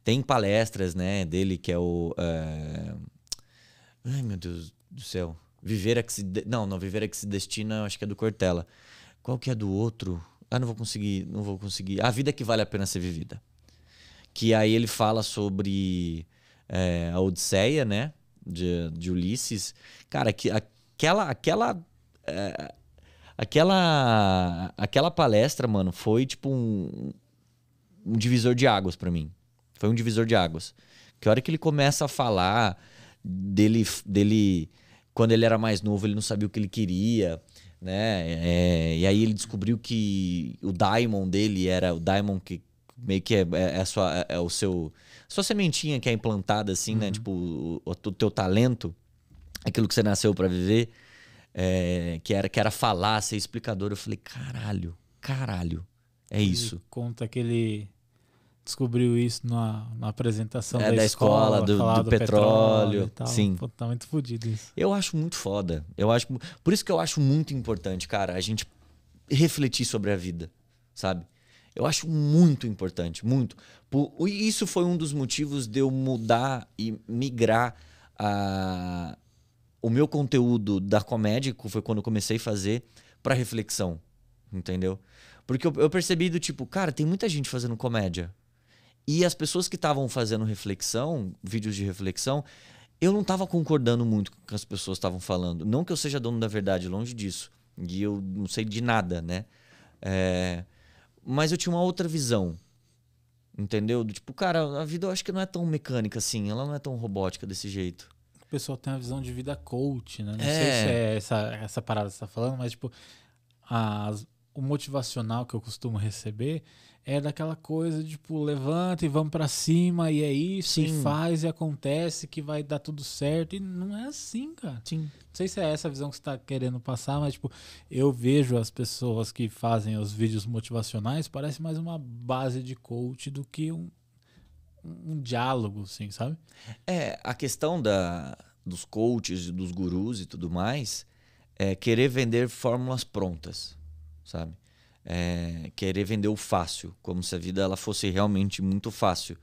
Tem palestras, né, dele que é o... Uh... Ai, meu Deus do céu. Viver a que se... De... Não, não, Viver a que se destina, acho que é do Cortella. Qual que é do outro? Ah, não vou conseguir, não vou conseguir. A vida que vale a pena ser vivida. Que aí ele fala sobre é, a Odisseia, né, de, de Ulisses. Cara, que, aquela... aquela é, Aquela, aquela palestra, mano, foi tipo um, um divisor de águas para mim. Foi um divisor de águas. Que a hora que ele começa a falar dele, dele quando ele era mais novo, ele não sabia o que ele queria, né? É, e aí ele descobriu que o diamond dele era o diamond que meio que é, é, é, a sua, é, é o seu sua sementinha que é implantada assim, né? uhum. né? Tipo o, o, o, teu talento, aquilo que você nasceu para viver, é, que era que era falar, ser explicador. Eu falei, caralho, caralho, é ele isso. Conta que ele descobriu isso na, na apresentação é, da, da escola, escola do, do, do, petróleo. petróleo Sim. Pô, tá muito fodido isso. Eu acho muito foda. Eu acho, por isso que eu acho muito importante, cara, a gente refletir sobre a vida, sabe? Eu acho muito importante, muito. Por, isso foi um dos motivos de eu mudar e migrar a, o meu conteúdo da comédia, foi quando eu comecei a fazer, para reflexão, entendeu? Porque eu, eu percebi do tipo, cara, tem muita gente fazendo comédia. E as pessoas que estavam fazendo reflexão, vídeos de reflexão, eu não estava concordando muito com o que as pessoas estavam falando. Não que eu seja dono da verdade, longe disso. E eu não sei de nada, né? É... Mas eu tinha uma outra visão. Entendeu? Do tipo, cara, a vida eu acho que não é tão mecânica assim, ela não é tão robótica desse jeito. O pessoal tem uma visão de vida coach, né? Não é. sei se é essa, essa parada que você tá falando, mas tipo, as, o motivacional que eu costumo receber é daquela coisa, tipo, levanta e vamos para cima e é isso, Sim. e faz e acontece que vai dar tudo certo. E não é assim, cara. Sim. Não sei se é essa a visão que você tá querendo passar, mas, tipo, eu vejo as pessoas que fazem os vídeos motivacionais, parece mais uma base de coach do que um, um, diálogo, assim, sabe? É, a questão da, dos coaches, dos gurus e tudo mais, é querer vender fórmulas prontas, sabe? é, querer vender o fácil, como se a vida ela fosse realmente muito fácil.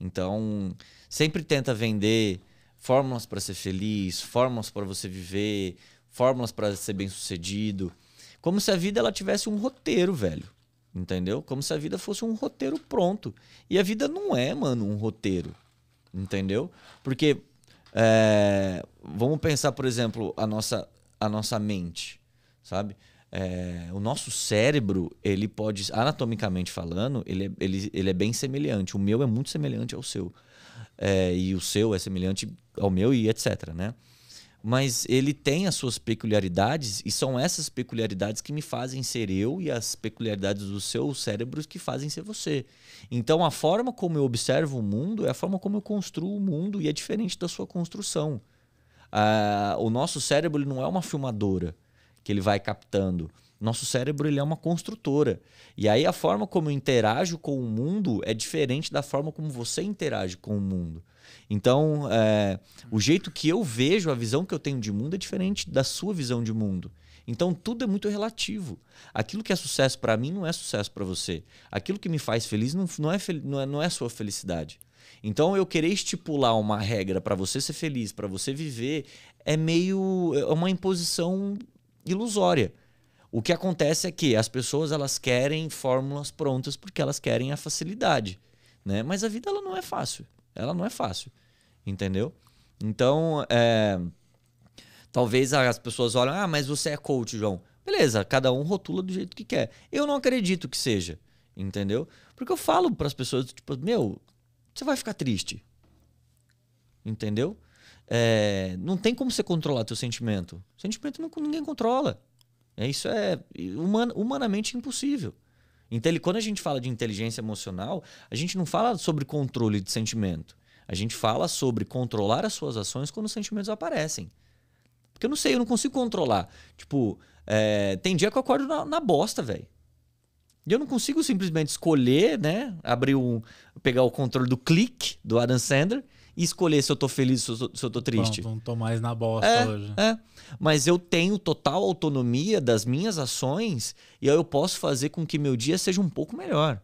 Então, sempre tenta vender fórmulas para ser feliz, fórmulas para você viver, fórmulas para ser bem-sucedido, como se a vida ela tivesse um roteiro, velho. Entendeu? Como se a vida fosse um roteiro pronto. E a vida não é, mano, um roteiro. Entendeu? Porque é, vamos pensar, por exemplo, a nossa, a nossa mente, sabe? É, o nosso cérebro, ele pode, anatomicamente falando, ele é, ele, ele é bem semelhante. O meu é muito semelhante ao seu. É, e o seu é semelhante ao meu e etc, né? Mas ele tem as suas peculiaridades e são essas peculiaridades que me fazem ser eu e as peculiaridades do seu cérebro que fazem ser você. Então a forma como eu observo o mundo é a forma como eu construo o mundo e é diferente da sua construção. Ah, o nosso cérebro não é uma filmadora que ele vai captando. Nosso cérebro ele é uma construtora. E aí a forma como eu interajo com o mundo é diferente da forma como você interage com o mundo. Então, é, o jeito que eu vejo, a visão que eu tenho de mundo é diferente da sua visão de mundo. Então, tudo é muito relativo. Aquilo que é sucesso para mim não é sucesso para você. Aquilo que me faz feliz não, não, é, não, é, não é sua felicidade. Então, eu querer estipular uma regra para você ser feliz, para você viver, é meio. é uma imposição ilusória. O que acontece é que as pessoas elas querem fórmulas prontas porque elas querem a facilidade, né? Mas a vida ela não é fácil, ela não é fácil, entendeu? Então, é... talvez as pessoas olhem, ah, mas você é coach, João. Beleza, cada um rotula do jeito que quer. Eu não acredito que seja, entendeu? Porque eu falo para as pessoas tipo, meu, você vai ficar triste, entendeu? É, não tem como você controlar teu sentimento. Sentimento não, ninguém controla. É, isso é human, humanamente impossível. Então, quando a gente fala de inteligência emocional, a gente não fala sobre controle de sentimento. A gente fala sobre controlar as suas ações quando os sentimentos aparecem. Porque eu não sei, eu não consigo controlar. Tipo, é, tem dia que eu acordo na, na bosta, velho. E eu não consigo simplesmente escolher, né? Abrir um. pegar o controle do clique do Adam Sandler e escolher se eu tô feliz ou se eu tô, se eu tô triste. Pronto, não tô mais na bosta é, hoje. É. Mas eu tenho total autonomia das minhas ações e aí eu posso fazer com que meu dia seja um pouco melhor.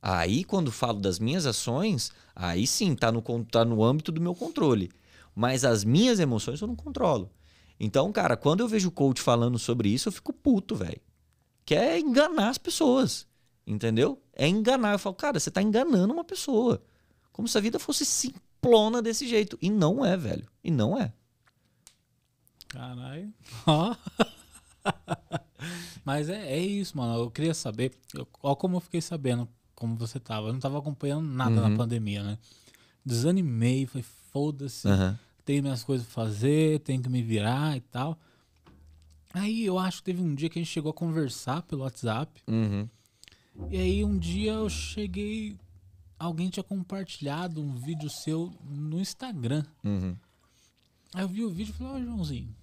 Aí, quando falo das minhas ações, aí sim, tá no, tá no âmbito do meu controle. Mas as minhas emoções eu não controlo. Então, cara, quando eu vejo o coach falando sobre isso, eu fico puto, velho. Que é enganar as pessoas. Entendeu? É enganar. Eu falo, cara, você tá enganando uma pessoa. Como se a vida fosse simples plona desse jeito. E não é, velho. E não é. Caralho. Mas é, é isso, mano. Eu queria saber. Olha como eu fiquei sabendo como você tava. Eu não tava acompanhando nada Uhum. na pandemia, né? Desanimei, falei, foda-se, Aham. tenho minhas coisas pra fazer, tenho que me virar e tal. Aí eu acho que teve um dia que a gente chegou a conversar pelo WhatsApp. Uhum. E aí um dia eu cheguei. Alguém tinha compartilhado um vídeo seu no Instagram. Uhum. Aí eu vi o vídeo e falei, ó, Joãozinho.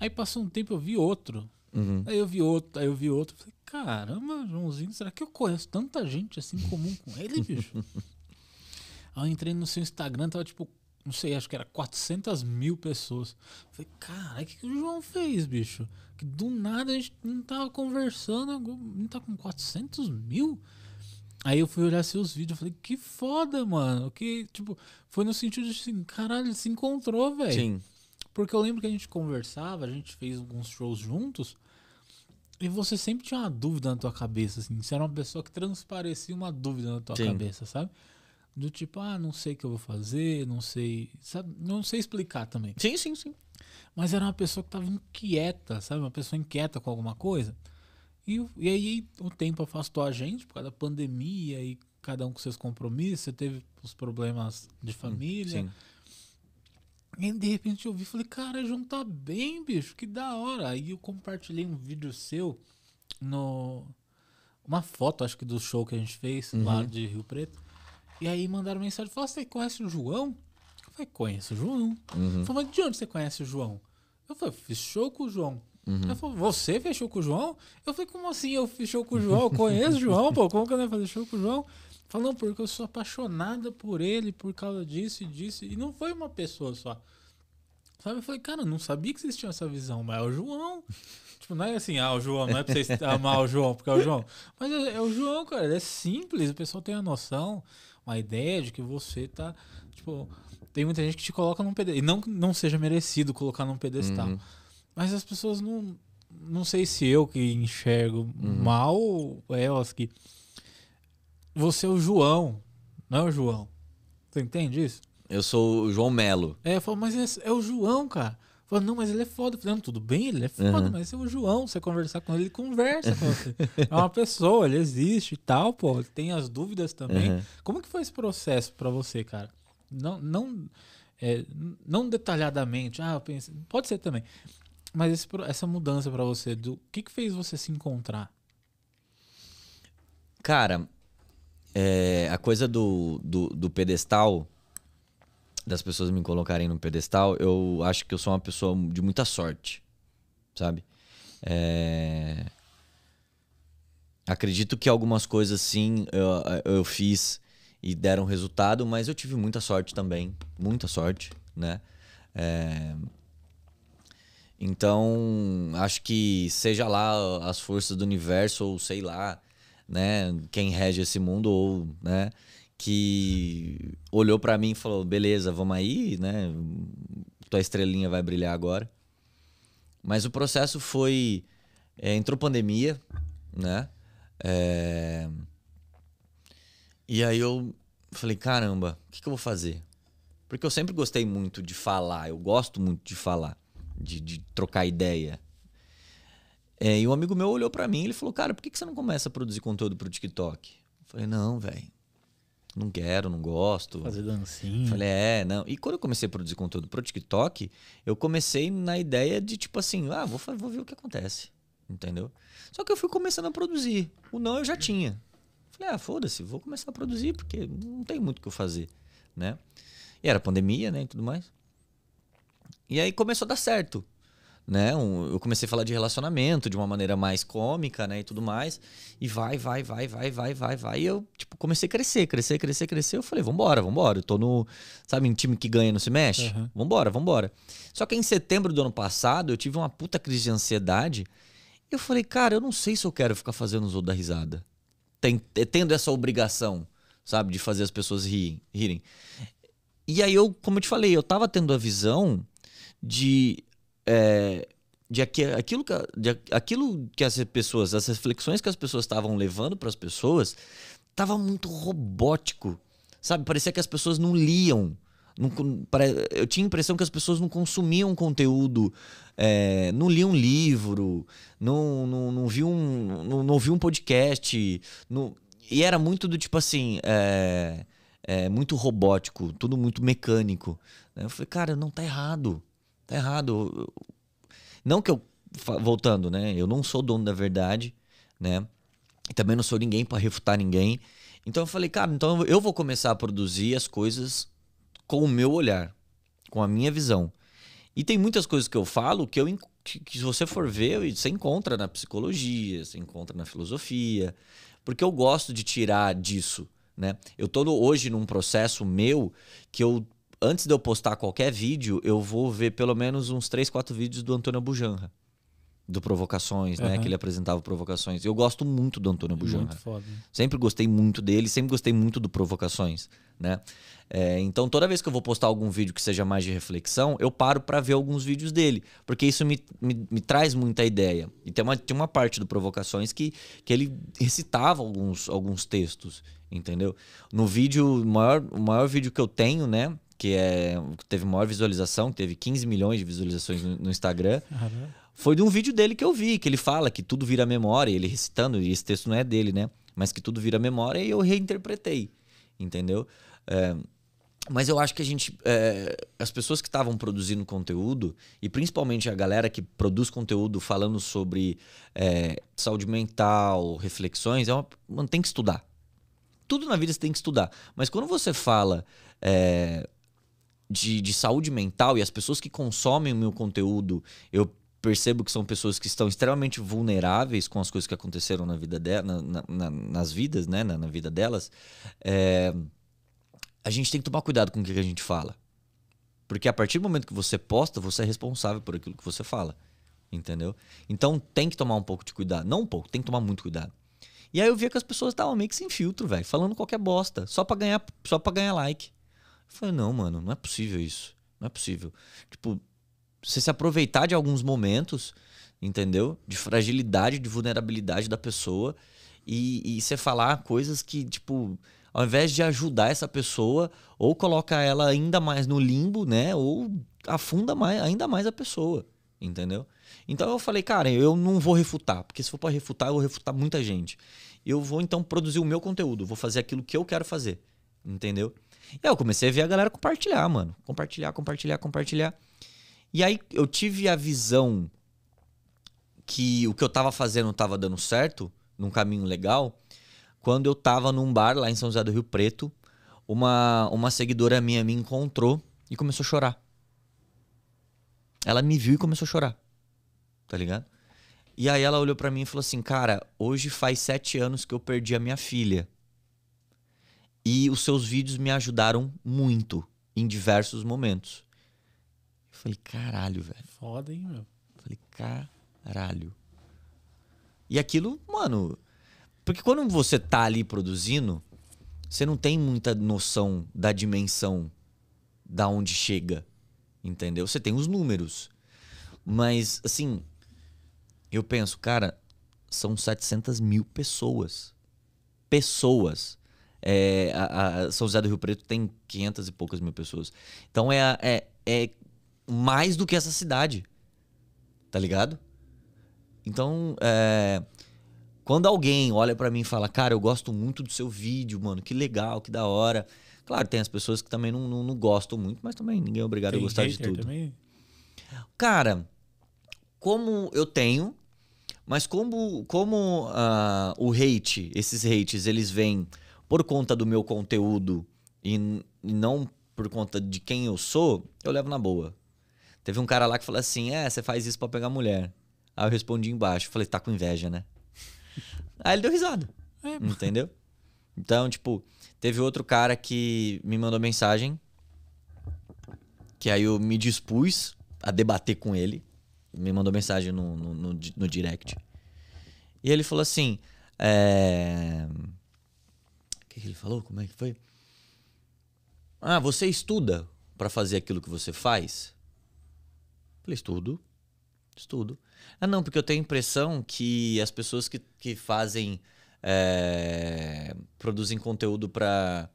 Aí passou um tempo eu vi outro. Uhum. Aí eu vi outro, aí eu vi outro. Falei, caramba, Joãozinho, será que eu conheço tanta gente assim comum com ele, bicho? aí eu entrei no seu Instagram, tava tipo, não sei, acho que era 400 mil pessoas. Falei, cara, o que, que o João fez, bicho? Que do nada a gente não tava conversando, não tá com 400 mil? Aí eu fui olhar seus vídeos, falei, que foda, mano. Que, tipo, foi no sentido de assim, caralho, ele se encontrou, velho. Sim. Porque eu lembro que a gente conversava, a gente fez alguns shows juntos, e você sempre tinha uma dúvida na tua cabeça, assim. Você era uma pessoa que transparecia uma dúvida na tua Sim. cabeça, sabe? Do tipo, ah, não sei o que eu vou fazer, não sei. Sabe? Não sei explicar também. Sim, sim, sim. Mas era uma pessoa que tava inquieta, sabe? Uma pessoa inquieta com alguma coisa. E, e aí o tempo afastou a gente por causa da pandemia e cada um com seus compromissos. Você teve os problemas de família. Sim. E de repente eu vi e falei, cara, João tá bem, bicho, que da hora. Aí eu compartilhei um vídeo seu no. Uma foto, acho que do show que a gente fez lá de Rio Preto. E aí mandaram mensagem, falaram, você conhece o João? Eu falei, conheço o João. Uhum. Falei, mas de onde você conhece o João? Eu falei, fiz show com o João. Ela falou, você fez show com o João? Eu falei, como assim eu show com o João? Eu conheço o João, pô, como que eu não ia fazer show com o João? Falou, não, porque eu sou apaixonada por ele, por causa disso e disso. E não foi uma pessoa só. Sabe? Eu falei, cara, eu não sabia que vocês tinham essa visão, mas é o João. tipo, não é assim, ah, o João, não é pra vocês amar o João, porque é o João. Mas é, é o João, cara, ele é simples, o pessoal tem a noção, uma ideia de que você tá, tipo, tem muita gente que te coloca num pedestal. E não não seja merecido colocar num pedestal. Uhum. Mas as pessoas não. Não sei se eu que enxergo mal ou elas que. Você é o João, não é o João. Você entende isso? Eu sou o João Melo. É, eu falo, mas é, é o João, cara. Fala, não, mas ele é foda. Falei, não, tudo bem, ele é foda, Uhum. mas é o João. Você conversar com ele, ele conversa com você. É uma pessoa, ele existe e tal, pô. Ele tem as dúvidas também. Uhum. Como que foi esse processo pra você, cara? Não, não, é, não detalhadamente. Ah, eu pensei. Pode ser também. Mas esse essa mudança pra você, do que que fez você se encontrar? Cara, é, a coisa do, do, do pedestal, das pessoas me colocarem no pedestal, eu acho que eu sou uma pessoa de muita sorte, sabe? É, Acredito que algumas coisas sim eu, eu fiz e deram resultado, mas eu tive muita sorte também, muita sorte, né? É, Então, acho que seja lá as forças do universo ou sei lá, né, quem rege esse mundo ou, né, que olhou pra mim e falou: "Beleza, vamos aí, né? Tua estrelinha vai brilhar agora". Mas o processo foi é, entrou pandemia, né? É, E aí eu falei, caramba, o que, que eu vou fazer? Porque eu sempre gostei muito de falar, eu gosto muito de falar, de, de trocar ideia. É, e um amigo meu olhou pra mim e ele falou, cara, por que, que você não começa a produzir conteúdo pro TikTok? Eu falei, não, velho, não quero, não gosto. Fazer dancinha. Falei, é, não. E quando eu comecei a produzir conteúdo pro TikTok, eu comecei na ideia de, tipo assim, ah, vou, vou ver o que acontece. Entendeu? Só que eu fui começando a produzir. O não eu já tinha. Falei, ah, foda-se, vou começar a produzir, porque não tem muito o que eu fazer, né? E era pandemia, né, e tudo mais. E aí começou a dar certo, né? Um- eu comecei a falar de relacionamento de uma maneira mais cômica, né, e tudo mais. E vai, vai, vai, vai, vai, vai, vai. E eu, tipo, comecei a crescer, crescer, crescer, crescer. Eu falei, vambora, vambora. Eu tô no, sabe, em time que ganha e não se mexe? Uhum. Vambora, vambora. Só que em setembro do ano passado, eu tive uma puta crise de ansiedade. E eu falei, cara, eu não sei se eu quero ficar fazendo os outros dar risada. Tem- tendo essa obrigação, sabe, de fazer as pessoas rirem. rirem. E aí eu, como eu te falei, eu tava tendo a visão de, é, de aqui- aquilo, que, de aquilo que as pessoas, as reflexões que as pessoas estavam levando para as pessoas, tava muito robótico, sabe? Parecia que as pessoas não liam. não eu tinha a impressão que as pessoas não consumiam conteúdo, é, não liam livro, não, não, não viam um, não, não um podcast. não- e era muito do tipo assim, é, é, muito robótico, tudo muito mecânico. Eu falei, cara, não tá errado. Tá errado. Não que eu. Voltando, né? Eu não sou dono da verdade, né? Também não sou ninguém para refutar ninguém. Então eu falei, cara, então eu vou começar a produzir as coisas com o meu olhar, com a minha visão. E tem muitas coisas que eu falo que eu que, que se você for ver, você encontra na psicologia, você encontra na filosofia, porque eu gosto de tirar disso, né? Eu tô hoje num processo meu que eu antes de eu postar qualquer vídeo, eu vou ver pelo menos uns 3, 4 vídeos do Antônio Bujanra. Do Provocações, uhum. né? Que ele apresentava Provocações. Eu gosto muito do Antônio Bujanra. Muito foda. Sempre gostei muito dele, sempre gostei muito do Provocações, né? É, então, toda vez que eu vou postar algum vídeo que seja mais de reflexão, eu paro para ver alguns vídeos dele. Porque isso me, me, me, traz muita ideia. E tem uma, tem uma parte do Provocações que, que ele recitava alguns, alguns textos, entendeu? No vídeo, o maior, o maior vídeo que eu tenho, né? Que é teve maior visualização, teve 15 milhões de visualizações no, no Instagram. Uhum. Foi de um vídeo dele que eu vi, que ele fala que tudo vira memória, ele recitando, e esse texto não é dele, né? Mas que tudo vira memória e eu reinterpretei, entendeu? É, mas eu acho que a gente. É, as pessoas que estavam produzindo conteúdo, e principalmente a galera que produz conteúdo falando sobre é, saúde mental, reflexões, é uma, tem que estudar. Tudo na vida você tem que estudar. Mas quando você fala é, de, de saúde mental e as pessoas que consomem o meu conteúdo, eu percebo que são pessoas que estão extremamente vulneráveis com as coisas que aconteceram na vida dela, na, na, nas vidas, né, na, na vida delas. É, a gente tem que tomar cuidado com o que a gente fala. Porque a partir do momento que você posta, você é responsável por aquilo que você fala. Entendeu? Então tem que tomar um pouco de cuidado. Não um pouco, tem que tomar muito cuidado. E aí eu via que as pessoas estavam meio que sem filtro, velho, falando qualquer bosta, só para ganhar, só para ganhar like. Eu falei, não, mano, não é possível isso. Não é possível. Tipo, você se aproveitar de alguns momentos, entendeu? De fragilidade, de vulnerabilidade da pessoa e, e você falar coisas que, tipo, ao invés de ajudar essa pessoa, ou coloca ela ainda mais no limbo, né? Ou afunda mais, ainda mais a pessoa, entendeu? Então eu falei, cara, eu não vou refutar, porque se for para refutar, eu vou refutar muita gente. Eu vou então produzir o meu conteúdo, vou fazer aquilo que eu quero fazer, entendeu? E aí eu comecei a ver a galera compartilhar, mano. Compartilhar, compartilhar, compartilhar. E aí eu tive a visão que o que eu tava fazendo tava dando certo, num caminho legal, quando eu tava num bar lá em São José do Rio Preto, uma, uma seguidora minha me encontrou e começou a chorar. Ela me viu e começou a chorar. Tá ligado? E aí ela olhou para mim e falou assim: Cara, hoje faz sete anos que eu perdi a minha filha. E os seus vídeos me ajudaram muito em diversos momentos. Eu falei, caralho, velho. Foda, hein, meu? falei, caralho. E aquilo, mano. Porque quando você tá ali produzindo, você não tem muita noção da dimensão da onde chega. Entendeu? Você tem os números. Mas, assim, eu penso, cara, são 700 mil pessoas. Pessoas é, a, a, São José do Rio Preto tem 500 e poucas mil pessoas. Então é, é, é mais do que essa cidade. Tá ligado? Então, é, quando alguém olha para mim e fala, cara, eu gosto muito do seu vídeo, mano, que legal, que da hora. Claro, tem as pessoas que também não, não, não gostam muito, mas também ninguém é obrigado tem a gostar de tudo. Também? Cara, como eu tenho, mas como, como uh, o hate, esses hates, eles vêm por conta do meu conteúdo e, e não por conta de quem eu sou, eu levo na boa. Teve um cara lá que falou assim: É, você faz isso para pegar mulher. Aí eu respondi embaixo, falei, tá com inveja, né? Aí ele deu risada. É, entendeu? Então, tipo, teve outro cara que me mandou mensagem. Que aí eu me dispus a debater com ele. Me mandou mensagem no, no, no, no direct. E ele falou assim: é que, que ele falou? Como é que foi? Ah, você estuda para fazer aquilo que você faz? Falei, estudo. Estudo. Ah, não, porque eu tenho a impressão que as pessoas que, que fazem. É, produzem conteúdo para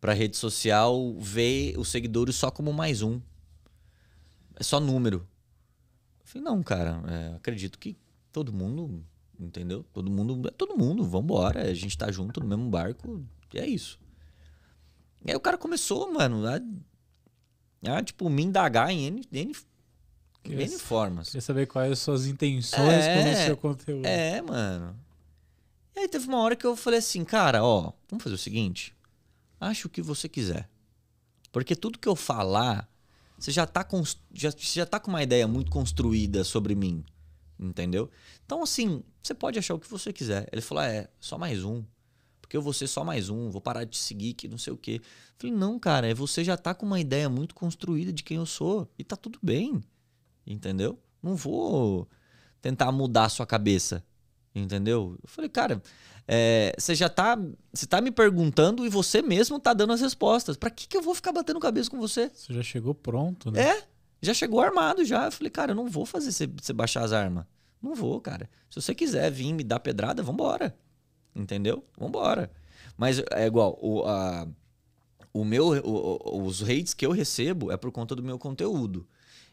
para rede social vê os seguidores só como mais um. É só número. Eu falei, não, cara, é, acredito que todo mundo entendeu? Todo mundo, é todo mundo, vambora, a gente tá junto no mesmo barco, é isso. E aí o cara começou, mano, a, a tipo, me indagar em N, N, Queria N formas. Queria saber quais as suas intenções É, com o seu conteúdo. É, mano. E aí teve uma hora que eu falei assim, cara, ó, vamos fazer o seguinte. Acha o que você quiser. Porque tudo que eu falar, você já tá, já, já tá com uma ideia muito construída sobre mim. Entendeu? Então, assim, você pode achar o que você quiser. Ele falou, ah, é, só mais um. Porque eu vou ser só mais um, vou parar de te seguir, que não sei o quê. Falei, não, cara, é você já tá com uma ideia muito construída de quem eu sou. E tá tudo bem. Entendeu? Não vou tentar mudar a sua cabeça. Entendeu? Eu falei, cara, é, você já tá. Você tá me perguntando e você mesmo tá dando as respostas. Pra que, que eu vou ficar batendo cabeça com você? Você já chegou pronto, né? É, já chegou armado já. Eu falei, cara, eu não vou fazer você, você baixar as armas. Não vou, cara. Se você quiser vir me dar pedrada, vambora. Entendeu? Vambora. Mas é igual, o, a, o meu, o- os hates que eu recebo é por conta do meu conteúdo.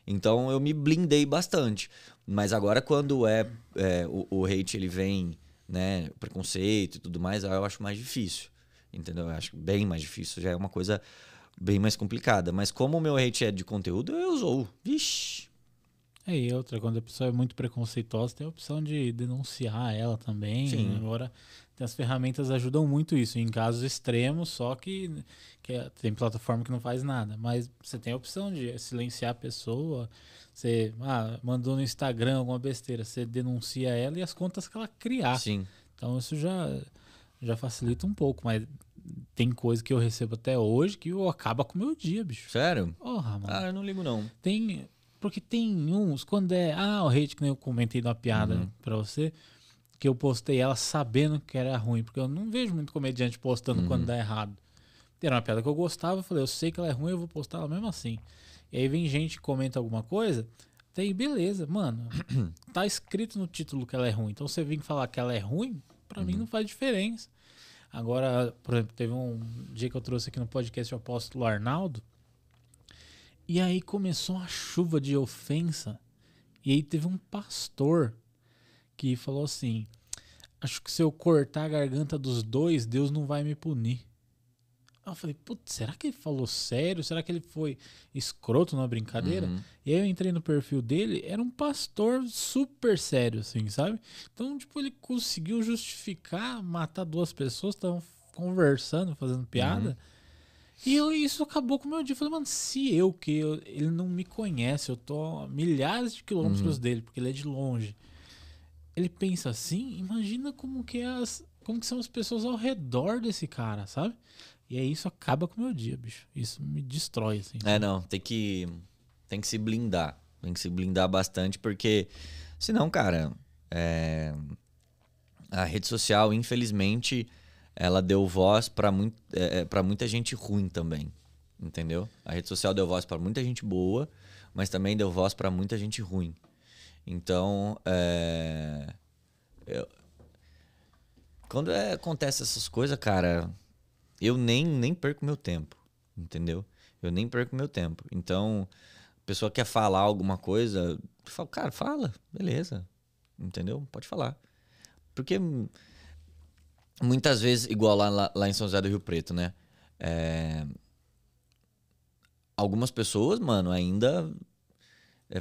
Então eu me blindei bastante. Mas agora quando é, é, o, o hate ele vem, né, preconceito e tudo mais, aí eu acho mais difícil. Entendeu? Eu acho bem mais difícil, já é uma coisa bem mais complicada. Mas como o meu hate é de conteúdo, eu uso. Vixe. É, e outra, quando a pessoa é muito preconceituosa, tem a opção de denunciar ela também. Sim. né? Agora, as ferramentas ajudam muito isso, em casos extremos, só que, que é- tem plataforma que não faz nada. Mas você tem a opção de silenciar a pessoa, você ah, mandou no Instagram alguma besteira, você denuncia ela e as contas que ela criar. Sim. Então isso já, já facilita um pouco, mas tem coisa que eu recebo até hoje que eu acaba com o meu dia, bicho. Sério? Porra, mano. Ah, eu não ligo não. Tem. Porque tem uns, quando é. Ah, o hate que nem eu comentei numa piada Uhum. pra você, que eu postei ela sabendo que era ruim, porque eu não vejo muito comediante postando Uhum. quando dá errado. Era uma piada que eu gostava, eu falei, eu sei que ela é ruim, eu vou postar ela mesmo assim. E aí vem gente que comenta alguma coisa, tem beleza, mano. tá escrito no título que ela é ruim. Então você vir falar que ela é ruim, pra Uhum. mim não faz diferença. Agora, por exemplo, teve um dia que eu trouxe aqui no podcast o apóstolo Arnaldo. E aí começou uma chuva de ofensa. E aí teve um pastor que falou assim: Acho que se eu cortar a garganta dos dois, Deus não vai me punir. Aí eu falei, putz, será que ele falou sério? Será que ele foi escroto na brincadeira? Uhum. E aí eu entrei no perfil dele, era um pastor super sério, assim, sabe? Então, tipo, ele conseguiu justificar matar duas pessoas, estavam conversando, fazendo piada. E eu- isso acabou com o meu dia. Eu falei, mano, se eu, que eu- ele não me conhece, eu tô a milhares de quilômetros dele, porque ele é de longe. Ele pensa assim, imagina como que é as. Como que são as pessoas ao redor desse cara, sabe? E aí isso acaba com o meu dia, bicho. Isso me destrói, assim. É, não, tem que tem que se blindar. Tem que se blindar bastante, porque senão, cara, é, a rede social, infelizmente, ela deu voz para muito, é, é, muita gente ruim também. Entendeu? A rede social deu voz para muita gente boa, mas também deu voz para muita gente ruim. Então, é, eu- quando é, acontece essas coisas, cara, eu nem, nem perco meu tempo, entendeu? Eu nem perco meu tempo. Então, a pessoa quer falar alguma coisa, eu falo, cara, fala, beleza, entendeu? Pode falar. Porque muitas vezes, igual lá, lá, em São José do Rio Preto, né? É, algumas pessoas, mano, ainda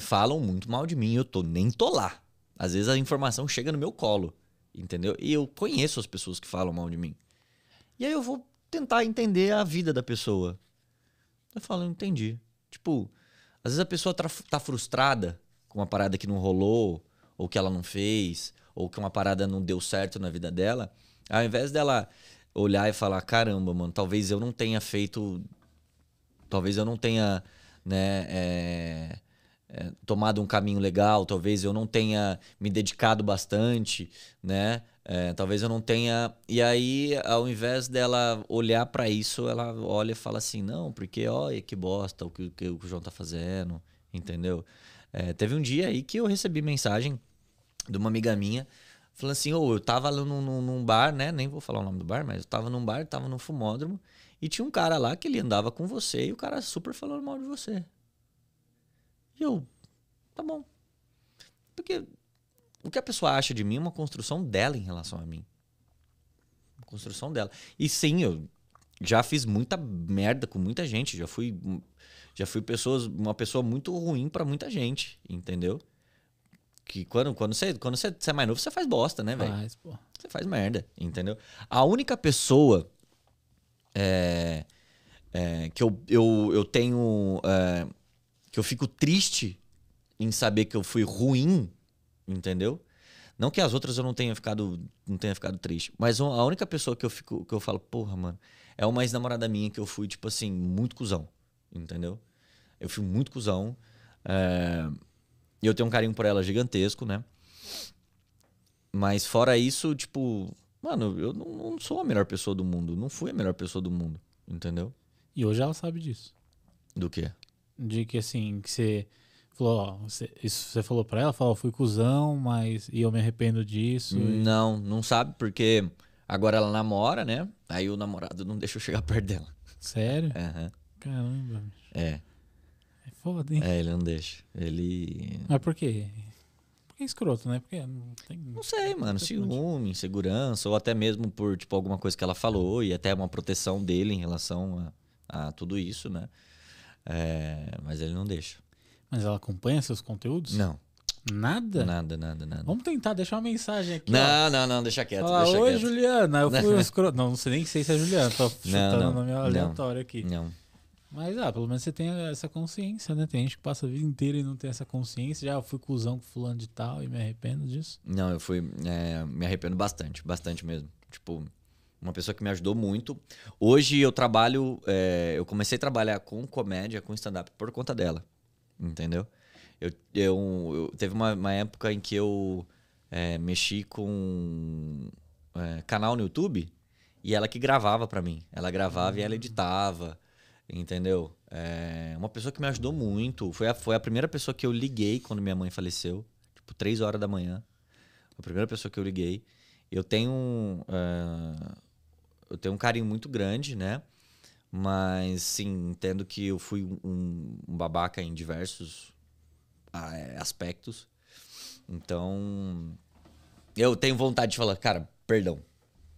falam muito mal de mim. Eu tô, nem tô lá. Às vezes a informação chega no meu colo, entendeu? E eu conheço as pessoas que falam mal de mim. E aí eu vou tentar entender a vida da pessoa. Eu falo, entendi. Tipo, às vezes a pessoa tá, tá frustrada com uma parada que não rolou, ou que ela não fez, ou que uma parada não deu certo na vida dela. Ao invés dela olhar e falar, caramba, mano, talvez eu não tenha feito. Talvez eu não tenha, né, é, é, tomado um caminho legal, talvez eu não tenha me dedicado bastante, né? É, talvez eu não tenha. E aí, ao invés dela olhar pra isso, ela olha e fala assim: não, porque olha que bosta o que, que o João tá fazendo, entendeu? É, teve um dia aí que eu recebi mensagem de uma amiga minha falando assim: ô, eu tava num- num bar, né? Nem vou falar o nome do bar, mas eu tava num bar, tava num fumódromo, e tinha um cara lá que ele andava com você e o cara super falando mal de você. E eu, tá bom. Porque o que a pessoa acha de mim é uma construção dela em relação a mim. Uma construção dela. E sim, eu já fiz muita merda com muita gente. Já fui, já fui pessoas, uma pessoa muito ruim para muita gente, entendeu? Que quando, quando, você, quando você, é mais novo, você faz bosta, né, velho? Faz, pô. Você faz merda, entendeu? A única pessoa é, é, que eu, eu, eu tenho. é, que eu fico triste em saber que eu fui ruim, entendeu? Não que as outras eu não tenha ficado, não tenha ficado triste, mas a única pessoa que eu fico, que eu falo, porra, mano, é uma ex-namorada minha que eu fui, tipo assim, muito cuzão, entendeu? Eu fui muito cuzão. é, E eu tenho um carinho por ela gigantesco, né? Mas fora isso, tipo, mano, eu não, não sou a melhor pessoa do mundo. Não fui a melhor pessoa do mundo, entendeu? E hoje ela sabe disso. Do quê? De que assim, que você falou, ó, você, isso você falou pra ela, falou, fui cuzão, mas e eu me arrependo disso. Não, não sabe, porque agora ela namora, né? Aí o namorado não deixa eu chegar perto dela. Sério? Aham. Caramba, bicho. É, é foda, hein? é, ele não deixa. Ele. Mas por quê? Porque é escroto, né? Porque não tem. Não sei, mano, ciúme, insegurança, ou até mesmo por, tipo, alguma coisa que ela falou e até uma proteção dele em relação a, a tudo isso, né? É, mas ele não deixa. Mas ela acompanha seus conteúdos? Não, Nada? nada, nada, nada. Vamos tentar deixar uma mensagem aqui. ó. Não, não, não, deixa quieto, Fala, deixa oi, quieto. Juliana, eu fui Não. escroto. Não, não sei nem sei se é Juliana, tô chutando não, o nome não. aleatório aqui. Não. Mas, ah, pelo menos você tem essa consciência, né? Tem gente que passa a vida inteira e não tem essa consciência. Já eu fui cuzão com fulano de tal e me arrependo disso. Não, eu fui. é, me arrependo bastante, bastante mesmo. Tipo, uma pessoa que me ajudou muito. Hoje eu trabalho. é, eu comecei a trabalhar com comédia, com stand-up por conta dela. Entendeu? Eu, eu, eu- teve uma, uma época em que eu é, mexi com é, canal no YouTube e ela que gravava pra mim. Ela gravava e ela editava. Entendeu? É, uma pessoa que me ajudou muito. Foi a, foi a primeira pessoa que eu liguei quando minha mãe faleceu. Tipo, três horas da manhã. Foi a primeira pessoa que eu liguei. Eu tenho. ah, eu tenho um carinho muito grande, né? Mas, sim, entendo que eu fui um, um babaca em diversos ah, é, aspectos. Então. Eu tenho vontade de falar, cara, perdão.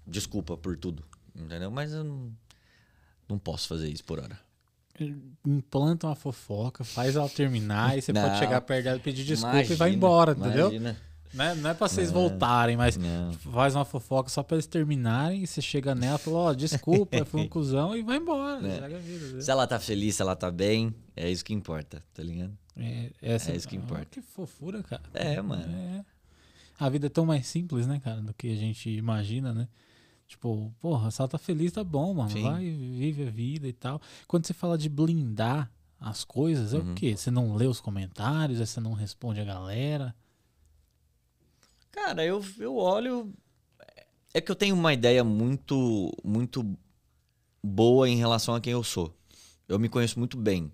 Desculpa por tudo. Entendeu? Mas eu não, não posso fazer isso por hora. Implanta uma fofoca, faz ela terminar e você Não. pode chegar perto dela pedir desculpa e vai Imagina, embora, entendeu? Imagina. Não é, não é pra vocês voltarem, mas Não. faz uma fofoca só pra eles terminarem e você chega nela e fala, ó, desculpa, eu fui um cuzão e vai embora. É. vida, entendeu? Se ela tá feliz, se ela tá bem, é isso que importa, tá ligado? É, essa, É isso que ah, importa. que fofura, cara. É, mano. É. A vida é tão mais simples, né, cara, do que a gente imagina, né? Tipo, porra, se ela tá feliz, tá bom, mano. Sim. Vai, vive a vida e tal. Quando você fala de blindar as coisas, é Uhum. o quê? Você não lê os comentários, é você não responde a galera. Cara, eu, eu olho. É que eu tenho uma ideia muito, muito boa em relação a quem eu sou. Eu me conheço muito bem.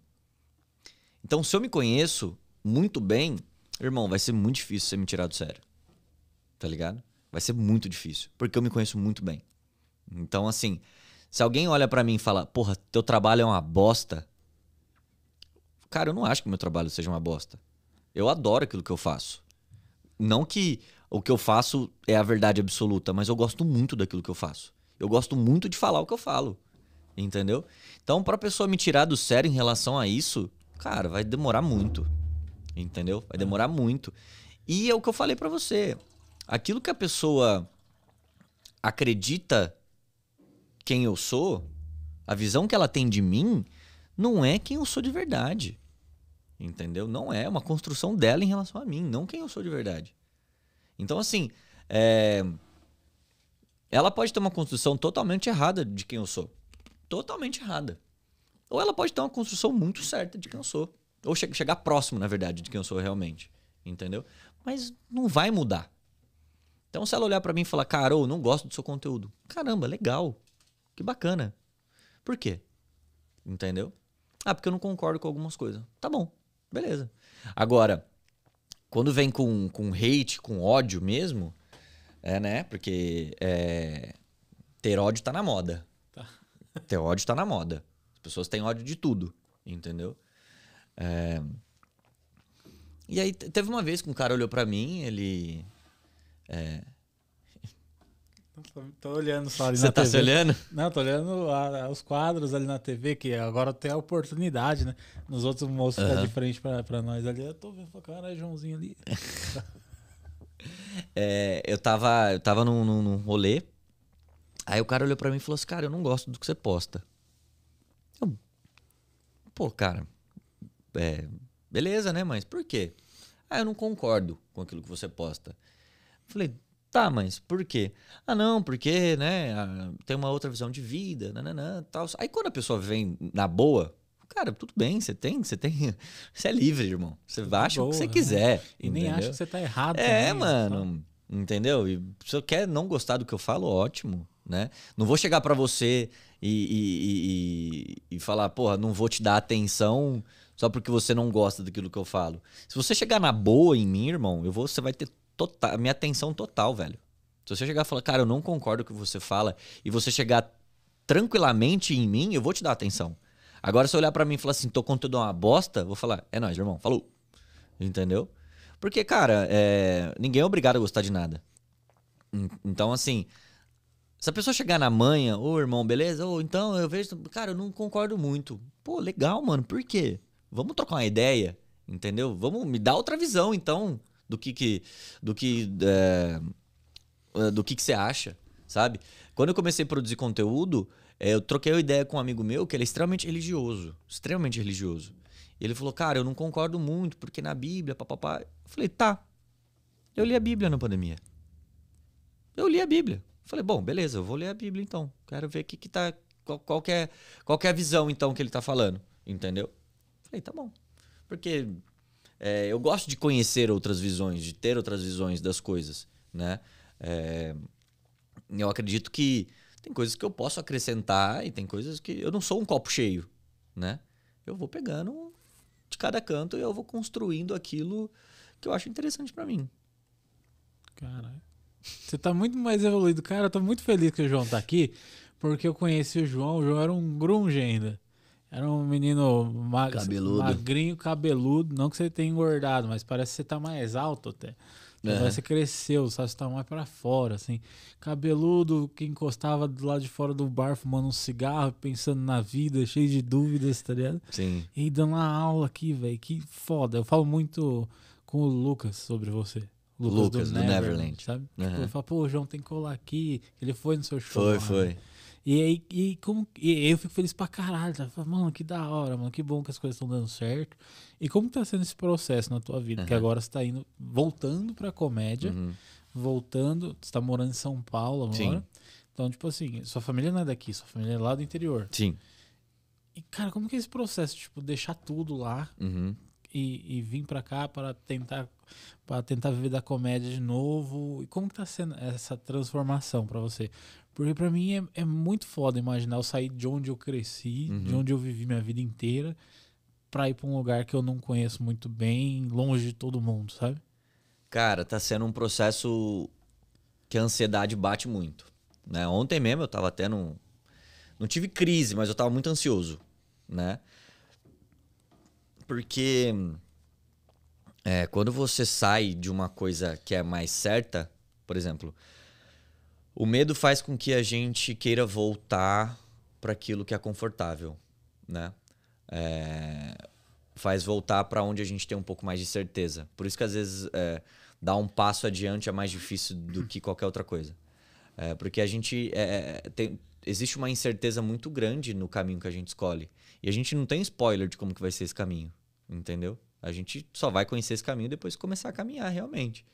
Então, se eu me conheço muito bem, irmão, vai ser muito difícil você me tirar do sério. Tá ligado? Vai ser muito difícil. Porque eu me conheço muito bem. Então, assim, se alguém olha pra mim e fala, porra, teu trabalho é uma bosta. Cara, eu não acho que meu trabalho seja uma bosta. Eu adoro aquilo que eu faço. Não que o que eu faço é a verdade absoluta, mas eu gosto muito daquilo que eu faço. Eu gosto muito de falar o que eu falo. Entendeu? Então, pra pessoa me tirar do sério em relação a isso, cara, vai demorar muito. Entendeu? Vai demorar muito. E é o que eu falei pra você. Aquilo que a pessoa acredita quem eu sou, a visão que ela tem de mim, não é quem eu sou de verdade. Entendeu? Não é uma construção dela em relação a mim, não quem eu sou de verdade. Então, assim, é, ela pode ter uma construção totalmente errada de quem eu sou. Totalmente errada. Ou ela pode ter uma construção muito certa de quem eu sou. Ou che- chegar próximo, na verdade, de quem eu sou realmente. Entendeu? Mas não vai mudar. Então, se ela olhar pra mim e falar, cara, eu não gosto do seu conteúdo. Caramba, legal. Que bacana. Por quê? Entendeu? Ah, porque eu não concordo com algumas coisas. Tá bom, beleza. Agora, quando vem com, com hate, com ódio mesmo, é, né? Porque é, ter ódio tá na moda. Tá. Ter ódio tá na moda. As pessoas têm ódio de tudo, entendeu? É, E aí te- teve uma vez que um cara olhou pra mim, ele É, Tô, tô olhando só ali Você na tá TV. se olhando? Não, tô olhando a- os quadros ali na TV, que agora tem a oportunidade, né? Nos outros moços que tá de frente pra, pra nós ali. Eu tô vendo, caralho, Joãozinho ali. É, eu tava, eu tava num, num, num rolê. Aí o cara olhou pra mim e falou assim: Cara, eu não gosto do que você posta. Eu, Pô, cara, é, beleza, né? Mas por quê? Ah, eu não concordo com aquilo que você posta. Eu falei, tá, mas por quê? Ah, não, porque, né, ah, tem uma outra visão de vida, nananã, tal. Aí quando a pessoa vem na boa, cara, tudo bem, você tem, você tem, você é livre, irmão. Você acha o boa, que você né? quiser. E nem entendeu? acha que você tá errado. É, também, mano. Entendeu? E se eu quer não gostar do que eu falo, ótimo, né? Não vou chegar pra você e, e, e, e falar, porra, não vou te dar atenção só porque você não gosta daquilo que eu falo. Se você chegar na boa em mim, irmão, eu vou, você vai ter total, minha atenção total, velho. Se você chegar e falar, cara, eu não concordo com o que você fala, e você chegar tranquilamente em mim, eu vou te dar atenção. Agora, se olhar pra mim e falar assim, tô conteúdo uma bosta, vou falar, é nóis, irmão, falou. Entendeu? Porque, cara, é, ninguém é obrigado a gostar de nada. En- Então, assim, se a pessoa chegar na manhã, ô irmão, beleza? Ou então eu vejo, cara, eu não concordo muito. Pô, legal, mano, por quê? Vamos trocar uma ideia, entendeu? Vamos me dar outra visão, então, do que que, do que, é, do que que você acha, sabe? Quando eu comecei a produzir conteúdo, é, eu troquei uma ideia com um amigo meu que ele é extremamente religioso, extremamente religioso. Ele falou, cara, eu não concordo muito, porque na Bíblia, papapá. Eu falei, tá. Eu li a Bíblia na pandemia. Eu li a Bíblia. Falei, bom, beleza, eu vou ler a Bíblia então. Quero ver que, que tá. Qual, qual, que é, qual que é a visão, então, que ele tá falando. Entendeu? Falei, tá bom. Porque é, eu gosto de conhecer outras visões, de ter outras visões das coisas, né? É, eu acredito que tem coisas que eu posso acrescentar e tem coisas que eu não sou um copo cheio, né? Eu vou pegando de cada canto e eu vou construindo aquilo que eu acho interessante pra mim. Caralho. Você tá muito mais evoluído. Cara, eu tô muito feliz que o João tá aqui, porque eu conheci o João. O João era um grunge ainda. Era um menino ma- Cabeludo. magrinho, cabeludo. Não que você tenha engordado, mas parece que você tá mais alto até. Aham. Parece que você cresceu, sabe? Você tá mais pra fora, assim. Cabeludo, que encostava do lado de fora do bar fumando um cigarro, pensando na vida, cheio de dúvidas, tá ligado? Sim. E dando uma aula aqui, velho. Que foda. Eu falo muito com o Lucas sobre você. Lucas, do Neverland. Sabe? Aham. Tipo, eu falo, pô, o João tem que colar aqui. Ele foi no seu show. Foi, lá, foi. né? E aí, e como, e eu fico feliz pra caralho. Tá? Mano, que da hora, mano. Que bom que as coisas estão dando certo. E como tá sendo esse processo na tua vida? Que Aham. agora você tá indo, voltando pra comédia, Uhum. voltando. Você tá morando em São Paulo agora. Sim. Então, tipo assim, sua família não é daqui, sua família é lá do interior. Sim. E, cara, como que é esse processo? Tipo, deixar tudo lá Uhum. e, e vir pra cá para tentar para tentar viver da comédia de novo. E como que tá sendo essa transformação pra você? Porque pra mim é, é muito foda imaginar eu sair de onde eu cresci, de Uhum. onde eu vivi minha vida inteira, pra ir pra um lugar que eu não conheço muito bem, longe de todo mundo, sabe? Cara, tá sendo um processo que a ansiedade bate muito. Né? Ontem mesmo eu tava até num. Não tive crise, mas eu tava muito ansioso, né? Porque é, quando você sai de uma coisa que é mais certa, por exemplo, o medo faz com que a gente queira voltar para aquilo que é confortável, né? É, faz voltar para onde a gente tem um pouco mais de certeza. Por isso que às vezes é, dar um passo adiante é mais difícil do que qualquer outra coisa. É, porque a gente é, é, tem, existe uma incerteza muito grande no caminho que a gente escolhe e a gente não tem spoiler de como que vai ser esse caminho, entendeu? A gente só vai conhecer esse caminho depois começar a caminhar realmente.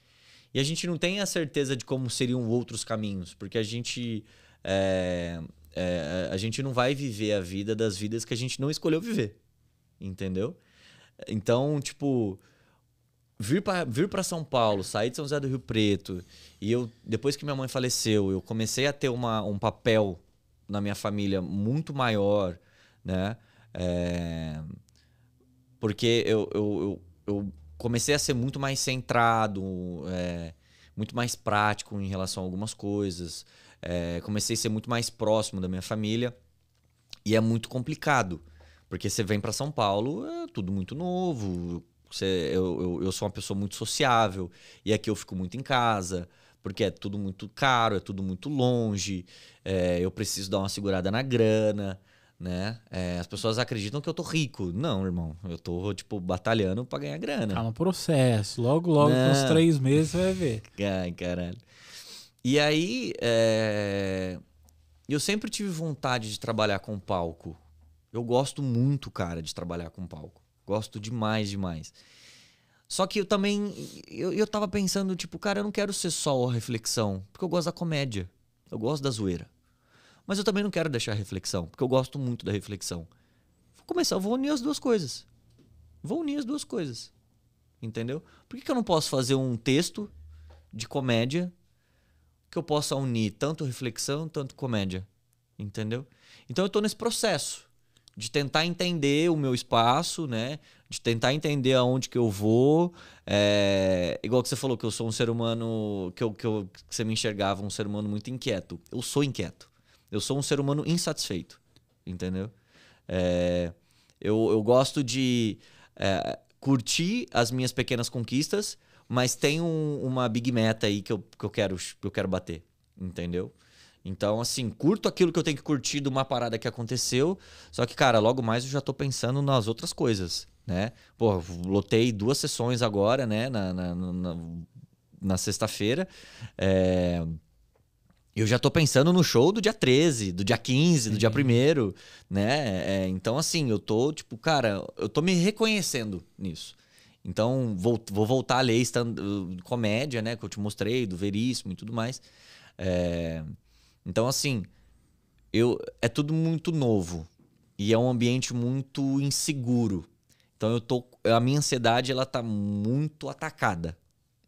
E a gente não tem a certeza de como seriam outros caminhos, porque a gente é, é, a gente não vai viver a vida das vidas que a gente não escolheu viver, entendeu? Então, tipo, vir para vir para São Paulo, sair de São José do Rio Preto, e eu depois que minha mãe faleceu, eu comecei a ter uma, um papel na minha família muito maior, né? É, porque eu, eu, eu, eu comecei a ser muito mais centrado, é, muito mais prático em relação a algumas coisas. É, comecei a ser muito mais próximo da minha família. E é muito complicado, porque você vem para São Paulo, é tudo muito novo. Você, eu, eu, eu sou uma pessoa muito sociável, e aqui eu fico muito em casa, Porque é tudo muito caro, é tudo muito longe, é, eu preciso dar uma segurada na grana, né? É, as pessoas acreditam que eu tô rico. Não, irmão. Eu tô, tipo, batalhando pra ganhar grana. Calma, processo. Logo, logo, com uns três meses, você vai ver. Ai, caralho. E aí, é, eu sempre tive vontade de trabalhar com palco. Eu gosto muito, cara, de trabalhar com palco. Gosto demais, demais. Só que eu também, eu, eu tava pensando, tipo, cara, eu não quero ser só a reflexão, porque eu gosto da comédia. Eu gosto da zoeira. Mas eu também não quero deixar a reflexão, porque eu gosto muito da reflexão. Vou começar, eu vou unir as duas coisas. Vou unir as duas coisas. Entendeu? Por que, que eu não posso fazer um texto de comédia que eu possa unir tanto reflexão, tanto comédia? Entendeu? Então eu tô nesse processo de tentar entender o meu espaço, né? De tentar entender aonde que eu vou. É, Igual que você falou que eu sou um ser humano que, eu, que, eu, que você me enxergava um ser humano muito inquieto. Eu sou inquieto. Eu sou um ser humano insatisfeito, entendeu? É, eu, eu gosto de é, curtir as minhas pequenas conquistas, mas tem um- uma big meta aí que eu, que, eu quero, que eu quero bater, entendeu? Então, assim, curto aquilo que eu tenho que curtir de uma parada que aconteceu, só que, cara, logo mais eu já tô pensando nas outras coisas, né? Pô, lotei duas sessões agora, né, na, na, na, na sexta-feira. É, eu já tô pensando no show do dia 13, do dia 15, do dia 1 né? É, então, assim, eu tô, tipo, cara, eu tô me reconhecendo nisso. Então, vou, vou voltar a ler stand, uh, comédia, né? Que eu te mostrei, do Veríssimo e tudo mais. É, então, assim, eu, é tudo muito novo. E é um ambiente muito inseguro. Então, eu tô. A minha ansiedade, ela tá muito atacada.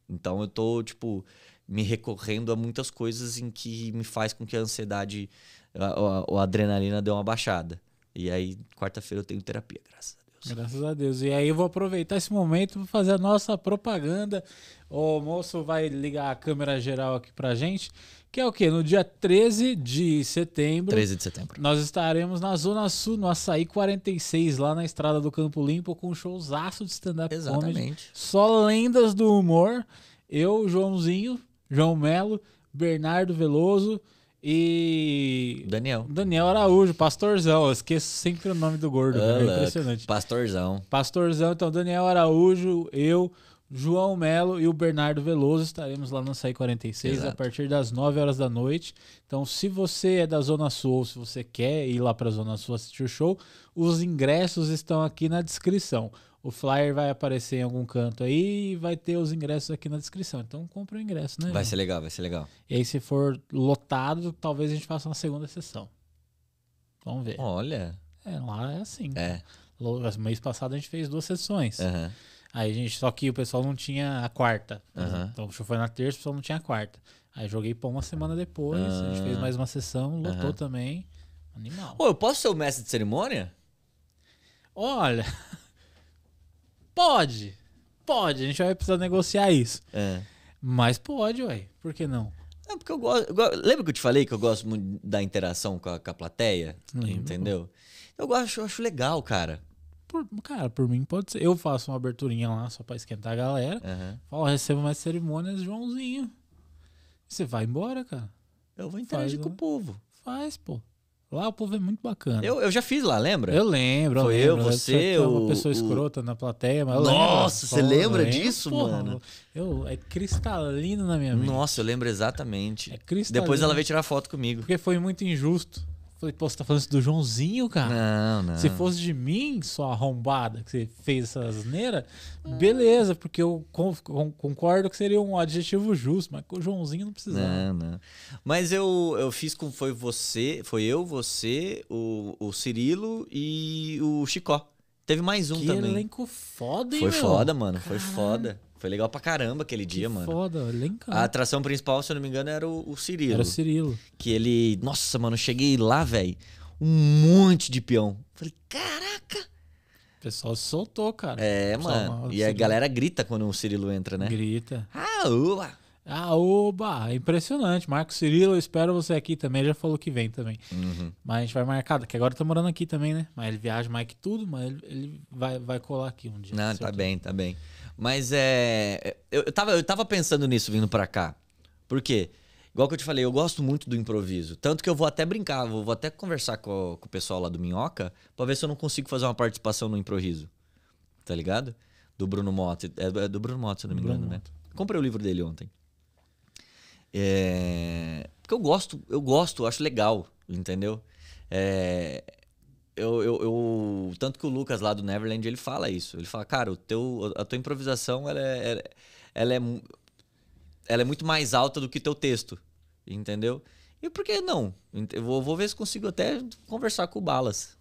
Então, eu tô, tipo, me recorrendo a muitas coisas em que me faz com que a ansiedade, a, a- a adrenalina dê uma baixada. E aí, quarta-feira eu tenho terapia, graças a Deus. Graças a Deus. E aí eu vou aproveitar esse momento para fazer a nossa propaganda. O moço vai ligar a câmera geral aqui pra gente, que é o quê? No dia 13 de setembro, 13 de setembro. nós estaremos na Zona Sul, no Açaí 46, lá na Estrada do Campo Limpo, com um showzaço de stand-up comedy. Exatamente. Só lendas do humor. Eu, Joãozinho, João Melo, Bernardo Veloso e Daniel. Daniel Araújo, pastorzão. Eu esqueço sempre o nome do gordo, cara, é impressionante. Pastorzão. Pastorzão, então Daniel Araújo, eu, João Melo e o Bernardo Veloso estaremos lá no Açaí 46 a Exato. partir das 9 horas da noite. Então, se você é da Zona Sul ou se você quer ir lá para a Zona Sul assistir o show, os ingressos estão aqui na descrição. O flyer vai aparecer em algum canto aí e vai ter os ingressos aqui na descrição. Então, compre o ingresso, né? Vai ser legal, vai ser legal. E aí, se for lotado, talvez a gente faça uma segunda sessão. Vamos ver. Olha. É, lá é assim. É. Mês passado a gente fez duas sessões. aham. Aí a gente, só que o pessoal não tinha a quarta. Aham. Então o show foi na terça, o pessoal não tinha a quarta. Aí joguei pra uma semana depois, a gente fez Ah. mais uma sessão, lotou também. Animal. Ô, eu posso ser o mestre de cerimônia? Olha, pode, pode, a gente vai precisar negociar isso. É. Mas pode, ué, por que não? É porque eu gosto. Lembra que eu te falei que eu gosto muito da interação com a, com a plateia? Lembro. Entendeu? Eu gosto, eu acho legal, cara. Por- cara, por mim pode ser. Eu faço uma aberturinha lá só pra esquentar a galera. Aham. Falo, recebo mais cerimônias, Joãozinho. Você vai embora, cara. Eu vou interagir Faz, com né? o povo. Faz, pô. Lá o povo é muito bacana. Eu, eu já fiz lá, lembra? Eu lembro, Foi eu eu, lembro. você, Tinha uma o- pessoa o- escrota na plateia, mas eu Nossa, lembro. você lembra lembro, disso, porra, mano? Eu, é cristalino na minha mente. Nossa, eu lembro exatamente. É cristalino. Depois ela veio tirar foto comigo. Porque foi muito injusto. Falei, pô, você tá falando isso do Joãozinho, cara? Não, não. Se fosse de mim, sua arrombada, que você fez essa asneira, beleza, porque eu con- con- concordo que seria um adjetivo justo, mas com o Joãozinho não precisava. Não, não. Mas eu, eu fiz com. Foi você, foi eu, você, o, o Cirilo e o Chicó. Teve mais um que também. elenco foda, hein, Foi meu? foda, mano. Foi Caralho. foda. Foi legal pra caramba aquele Que dia, mano. foda. A atração principal, se eu não me engano, era o, o Cirilo. Era o Cirilo. Que ele. Nossa, mano, eu cheguei lá, velho. Um monte de peão. Falei, caraca! O pessoal se soltou, cara. É, mano. mal- E a galera grita quando o Cirilo entra, né? Grita. Ah, uba! Ah, oba! É impressionante. Marco Cirilo, eu espero você aqui também. Já falou que vem também. Uhum. Mas a gente vai marcar, que agora tá morando aqui também, né? Mas ele viaja mais que tudo, mas ele, ele vai, vai colar aqui um dia. Não, tá certeza. bem, tá bem. Mas é. Eu, eu, tava, eu tava pensando nisso vindo pra cá. Por quê? Igual que eu te falei, eu gosto muito do improviso. Tanto que eu vou até brincar, vou, vou até conversar com, com, o pessoal lá do Minhoca pra ver se eu não consigo fazer uma participação no improviso. Tá ligado? Do Bruno Mota. É, é do Bruno Mota, se eu não me engano, né? Comprei o livro dele ontem. É... Porque eu gosto, eu gosto, eu acho legal, entendeu? É... Eu, eu, eu, tanto que o Lucas lá do Neverland ele fala isso. Ele fala, cara, o teu, a tua improvisação ela é, ela é, ela é muito mais alta do que teu texto, entendeu? E por que não? Eu vou, vou ver se consigo até conversar com o Balas.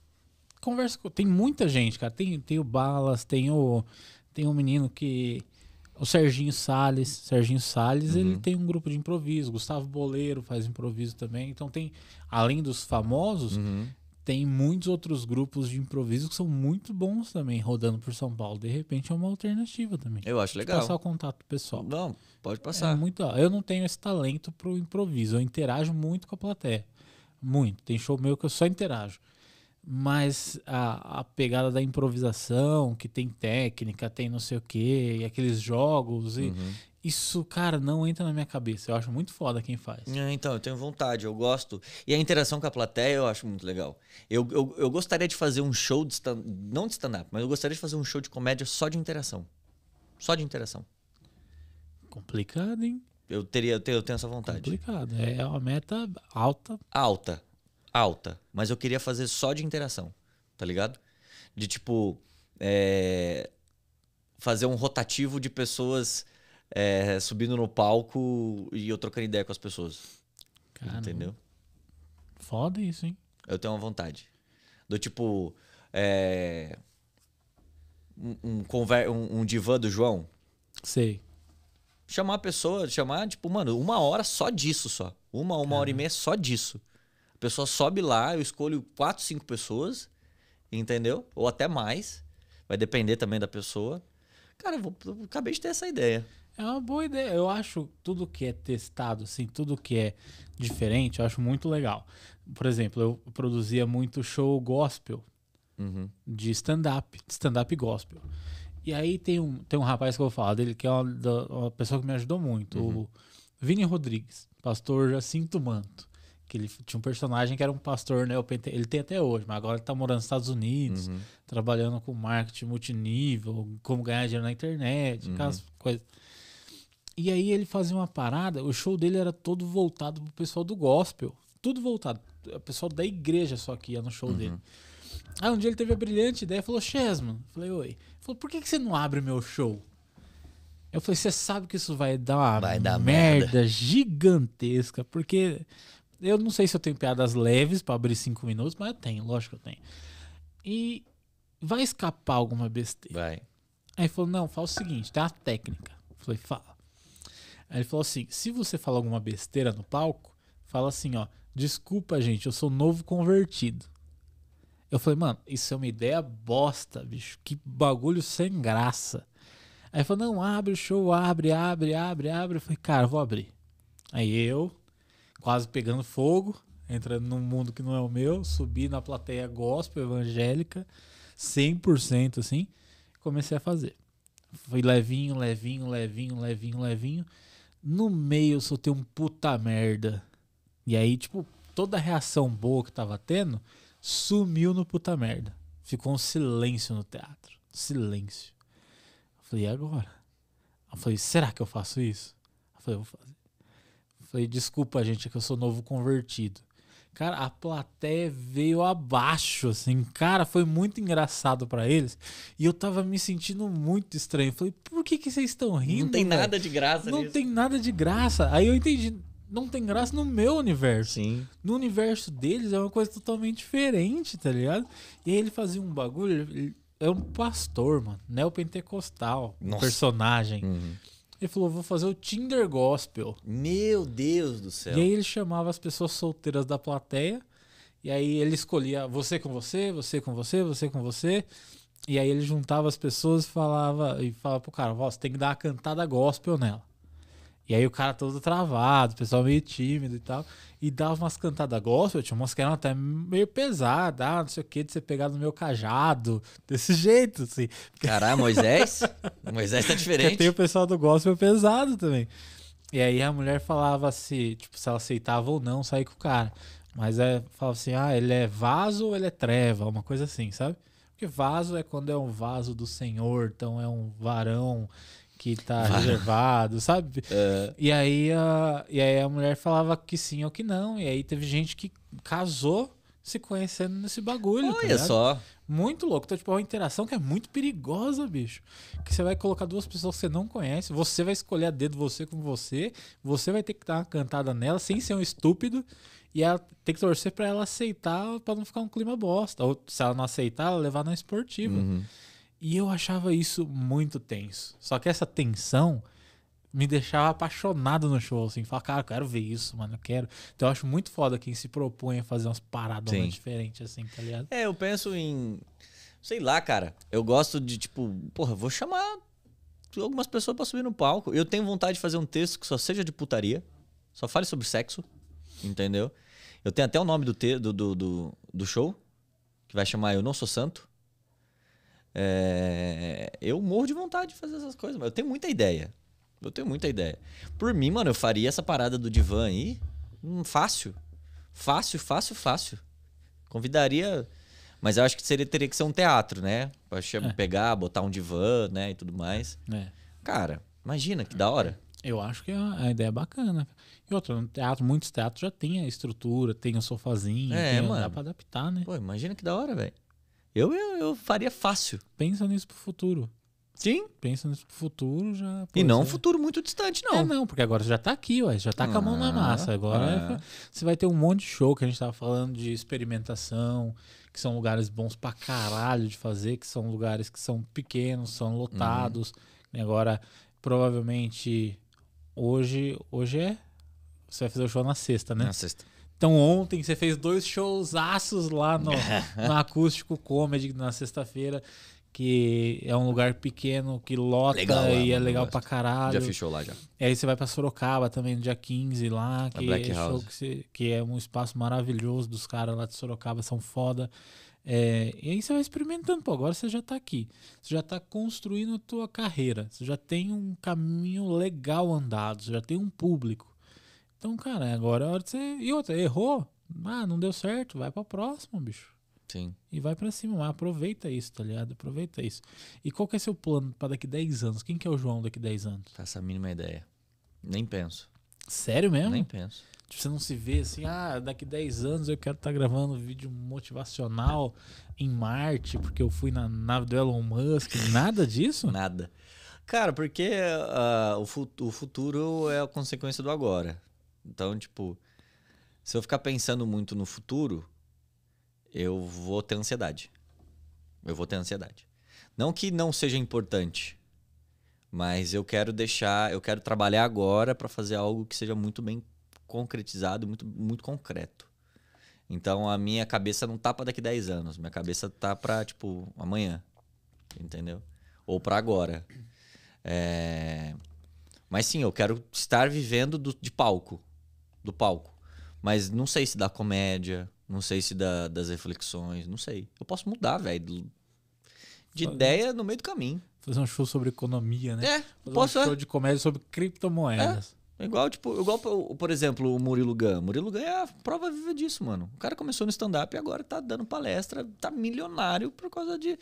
Conversa com, tem muita gente, cara. Tem, tem o Balas, tem o tem um menino que o Serginho Sales, Serginho Sales, uhum. ele tem um grupo de improviso. Gustavo Boleiro faz improviso também. Então tem, além dos famosos, uhum tem muitos outros grupos de improviso que são muito bons também rodando por São Paulo. De repente é uma alternativa também. Eu acho legal. Passar o contato pessoal. Não, pode passar. É muito, eu não tenho esse talento pro improviso. Eu interajo muito com a plateia. Muito. Tem show meu que eu só interajo. Mas a, a pegada da improvisação, que tem técnica, tem não sei o quê, e aqueles jogos, e, uhum. Isso, cara, não entra na minha cabeça. Eu acho muito foda quem faz. É, então, eu tenho vontade, eu gosto. E a interação com a plateia eu acho muito legal. Eu, eu, eu gostaria de fazer um show de stand não de stand-up, mas eu gostaria de fazer um show de comédia só de interação. Só de interação. Complicado, hein? Eu teria, eu tenho, eu tenho essa vontade. Complicado. É uma meta alta. Alta. Alta. Mas eu queria fazer só de interação. Tá ligado? De tipo. É, fazer um rotativo de pessoas é, subindo no palco e eu trocando ideia com as pessoas. Caramba. Entendeu? Foda isso, hein? Eu tenho uma vontade. Do tipo. É, um, um, conver, um, um divã do João. Sei. Chamar a pessoa, chamar, tipo, mano, uma hora só disso só. Uma, uma hora e meia só disso. A pessoa sobe lá, eu escolho quatro, cinco pessoas, entendeu? Ou até mais. Vai depender também da pessoa. Cara, eu, vou, eu acabei de ter essa ideia. É uma boa ideia. Eu acho tudo que é testado, assim, tudo que é diferente, eu acho muito legal. Por exemplo, eu produzia muito show gospel uhum. de stand-up, stand-up gospel. E aí tem um, tem um rapaz que eu vou falar dele, que é uma, uma pessoa que me ajudou muito, uhum. o Vini Rodrigues, pastor Jacinto Manto. Que ele tinha um personagem que era um pastor né? Ele tem até hoje, mas agora ele tá morando nos Estados Unidos, uhum. trabalhando com marketing multinível, como ganhar dinheiro na internet, uhum. aquelas coisas. E aí ele fazia uma parada, o show dele era todo voltado pro pessoal do gospel. Tudo voltado. O pessoal da igreja só que ia no show uhum. dele. Aí um dia ele teve a brilhante ideia e falou: Chesman, falei, oi. Ele falou, por que, que você não abre meu show? Eu falei, você sabe que isso vai dar uma vai dar merda, merda gigantesca, porque eu não sei se eu tenho piadas leves para abrir cinco minutos, mas eu tenho, lógico que eu tenho. E vai escapar alguma besteira. Vai. Aí ele falou, não, fala o seguinte, tem a técnica. Eu falei, fala. Aí ele falou assim: se você fala alguma besteira no palco, fala assim, ó, desculpa, gente, eu sou novo convertido. Eu falei, mano, isso é uma ideia bosta, bicho. Que bagulho sem graça. Aí ele falou, não, abre o show, abre, abre, abre, abre. Eu falei, cara, vou abrir. Aí eu, quase pegando fogo, entrando num mundo que não é o meu, subi na plateia gospel evangélica, 100% assim, comecei a fazer. Fui levinho, levinho, levinho, levinho, levinho. No meio eu soltei um puta merda. E aí, tipo, toda a reação boa que tava tendo sumiu no puta merda. Ficou um silêncio no teatro. Silêncio. Eu falei, e agora? Eu falei, será que eu faço isso? Eu falei, vou fazer. Eu falei, desculpa, gente, é que eu sou novo convertido. Cara, a plateia veio abaixo, assim. Cara, foi muito engraçado para eles. E eu tava me sentindo muito estranho. Falei, por que, que vocês estão rindo? Não tem véio? nada de graça Não nisso. tem nada de graça. Aí eu entendi. Não tem graça no meu universo. Sim. No universo deles é uma coisa totalmente diferente, tá ligado? E aí ele fazia um bagulho. Ele é um pastor, mano. Neopentecostal. Um personagem. Uhum. Ele falou: vou fazer o Tinder Gospel. Meu Deus do céu. E aí ele chamava as pessoas solteiras da plateia. E aí ele escolhia você com você, você com você, você com você. E aí ele juntava as pessoas e falava, e falava pro cara, você tem que dar uma cantada gospel nela. E aí o cara todo travado, o pessoal meio tímido e tal. E dava umas cantadas gospel, tinha umas que eram até meio pesadas, ah, não sei o que, de você pegar no meu cajado, desse jeito, assim. Caralho, Moisés? Moisés tá diferente. Porque tem o pessoal do gospel pesado também. E aí a mulher falava se, tipo, se ela aceitava ou não sair com o cara. Mas é, falava assim, ah, ele é vaso ou ele é treva, uma coisa assim, sabe? Porque vaso é quando é um vaso do Senhor, então é um varão que tá reservado, sabe? É. E aí, a, e aí a mulher falava que sim ou que não. E aí teve gente que casou se conhecendo nesse bagulho. tá Olha ligado? só. Muito louco. Então, tipo, é uma interação que é muito perigosa, bicho. Que você vai colocar duas pessoas que você não conhece, você vai escolher a dedo você com você, você vai ter que dar uma cantada nela sem ser um estúpido. E ela tem que torcer pra ela aceitar pra não ficar um clima bosta. Ou se ela não aceitar, ela levar na esportiva. Uhum. E eu achava isso muito tenso. Só que essa tensão me deixava apaixonado no show, assim. Falar, cara, eu quero ver isso, mano, eu quero. Então eu acho muito foda quem se propõe a fazer umas paradas Sim. diferentes, assim, tá ligado? É, eu penso em. Sei lá, cara. Eu gosto de, tipo, porra, vou chamar algumas pessoas pra subir no palco. Eu tenho vontade de fazer um texto que só seja de putaria. Só fale sobre sexo. Entendeu? Eu tenho até o nome do, te, do, do, do, do show, que vai chamar Eu Não Sou Santo. É, eu morro de vontade de fazer essas coisas, mas eu tenho muita ideia. Eu tenho muita ideia. Por mim, mano, eu faria essa parada do divã aí hum, fácil. Fácil, fácil, fácil. Convidaria. Mas eu acho que seria, teria que ser um teatro, né? Pra É. pegar, botar um divã, né? E tudo mais. É. Cara, imagina que da hora. Eu acho que a a ideia é bacana. E outra, no teatro, muitos teatros já tem a estrutura, tem o sofazinho, É, tem, mano. dá pra adaptar, né? Pô, imagina que da hora, velho. Eu, eu, eu faria fácil. Pensa nisso pro futuro. Sim. Pensa nisso pro futuro já. E não um você- futuro muito distante, É, não. não, porque agora você já tá aqui, ué, já tá com a mão na Ah, massa. Agora é ah. pra- você vai ter um monte de show que a gente tava falando de experimentação, que são lugares bons pra caralho de fazer, que são lugares que são pequenos, são lotados. Uhum. E agora, provavelmente, hoje, hoje é. Você vai fazer o show na sexta, né? Na sexta. Então ontem você fez dois shows aços lá no, no Acústico Comedy na sexta-feira, que é um lugar pequeno que lota Legal lá, e é mano, legal pra caralho. Já show lá já. E aí você vai pra Sorocaba também no dia 15 lá, que é show que, você- que é um espaço maravilhoso dos caras lá de Sorocaba, são foda. É, e aí você vai experimentando, pô, agora você já tá aqui. Você já tá construindo a tua carreira. Você já tem um caminho legal andado, você já tem um público. Então, cara, agora é hora de você. E outra, errou? Ah, não deu certo, vai pra próxima, bicho. Sim. E vai pra cima, mas aproveita isso, tá ligado? Aproveita isso. E qual que é seu plano pra daqui 10 anos? Quem que é o João daqui 10 anos? Faço a mínima ideia. Nem penso. Sério mesmo? Nem penso. Tipo, você não se vê assim, ah, daqui 10 anos eu quero estar gravando vídeo motivacional em Marte, porque eu fui na nave do Elon Musk, nada disso? Nada. Cara, porque ah, o, fu- o futuro é a consequência do agora. Então, tipo, se eu ficar pensando muito no futuro, eu vou ter ansiedade. Eu vou ter ansiedade. Não que não seja importante, mas eu quero deixar, eu quero trabalhar agora para fazer algo que seja muito bem concretizado, muito, muito concreto. Então a minha cabeça não tá para daqui 10 anos, minha cabeça tá para tipo amanhã. Entendeu? Ou para agora. É, Mas sim, eu quero estar vivendo do- de palco. Do palco. Mas não sei se da comédia, não sei se da- das reflexões, não sei. Eu posso mudar, velho. De ideia no meio do caminho. Fazer um show sobre economia, né? É, Fazer posso um é. show de comédia sobre criptomoedas. Igual, tipo, igual, por exemplo, o Murilo Gun. Murilo Gun é a prova viva disso, mano. O cara começou no stand-up e agora tá dando palestra, tá milionário por causa de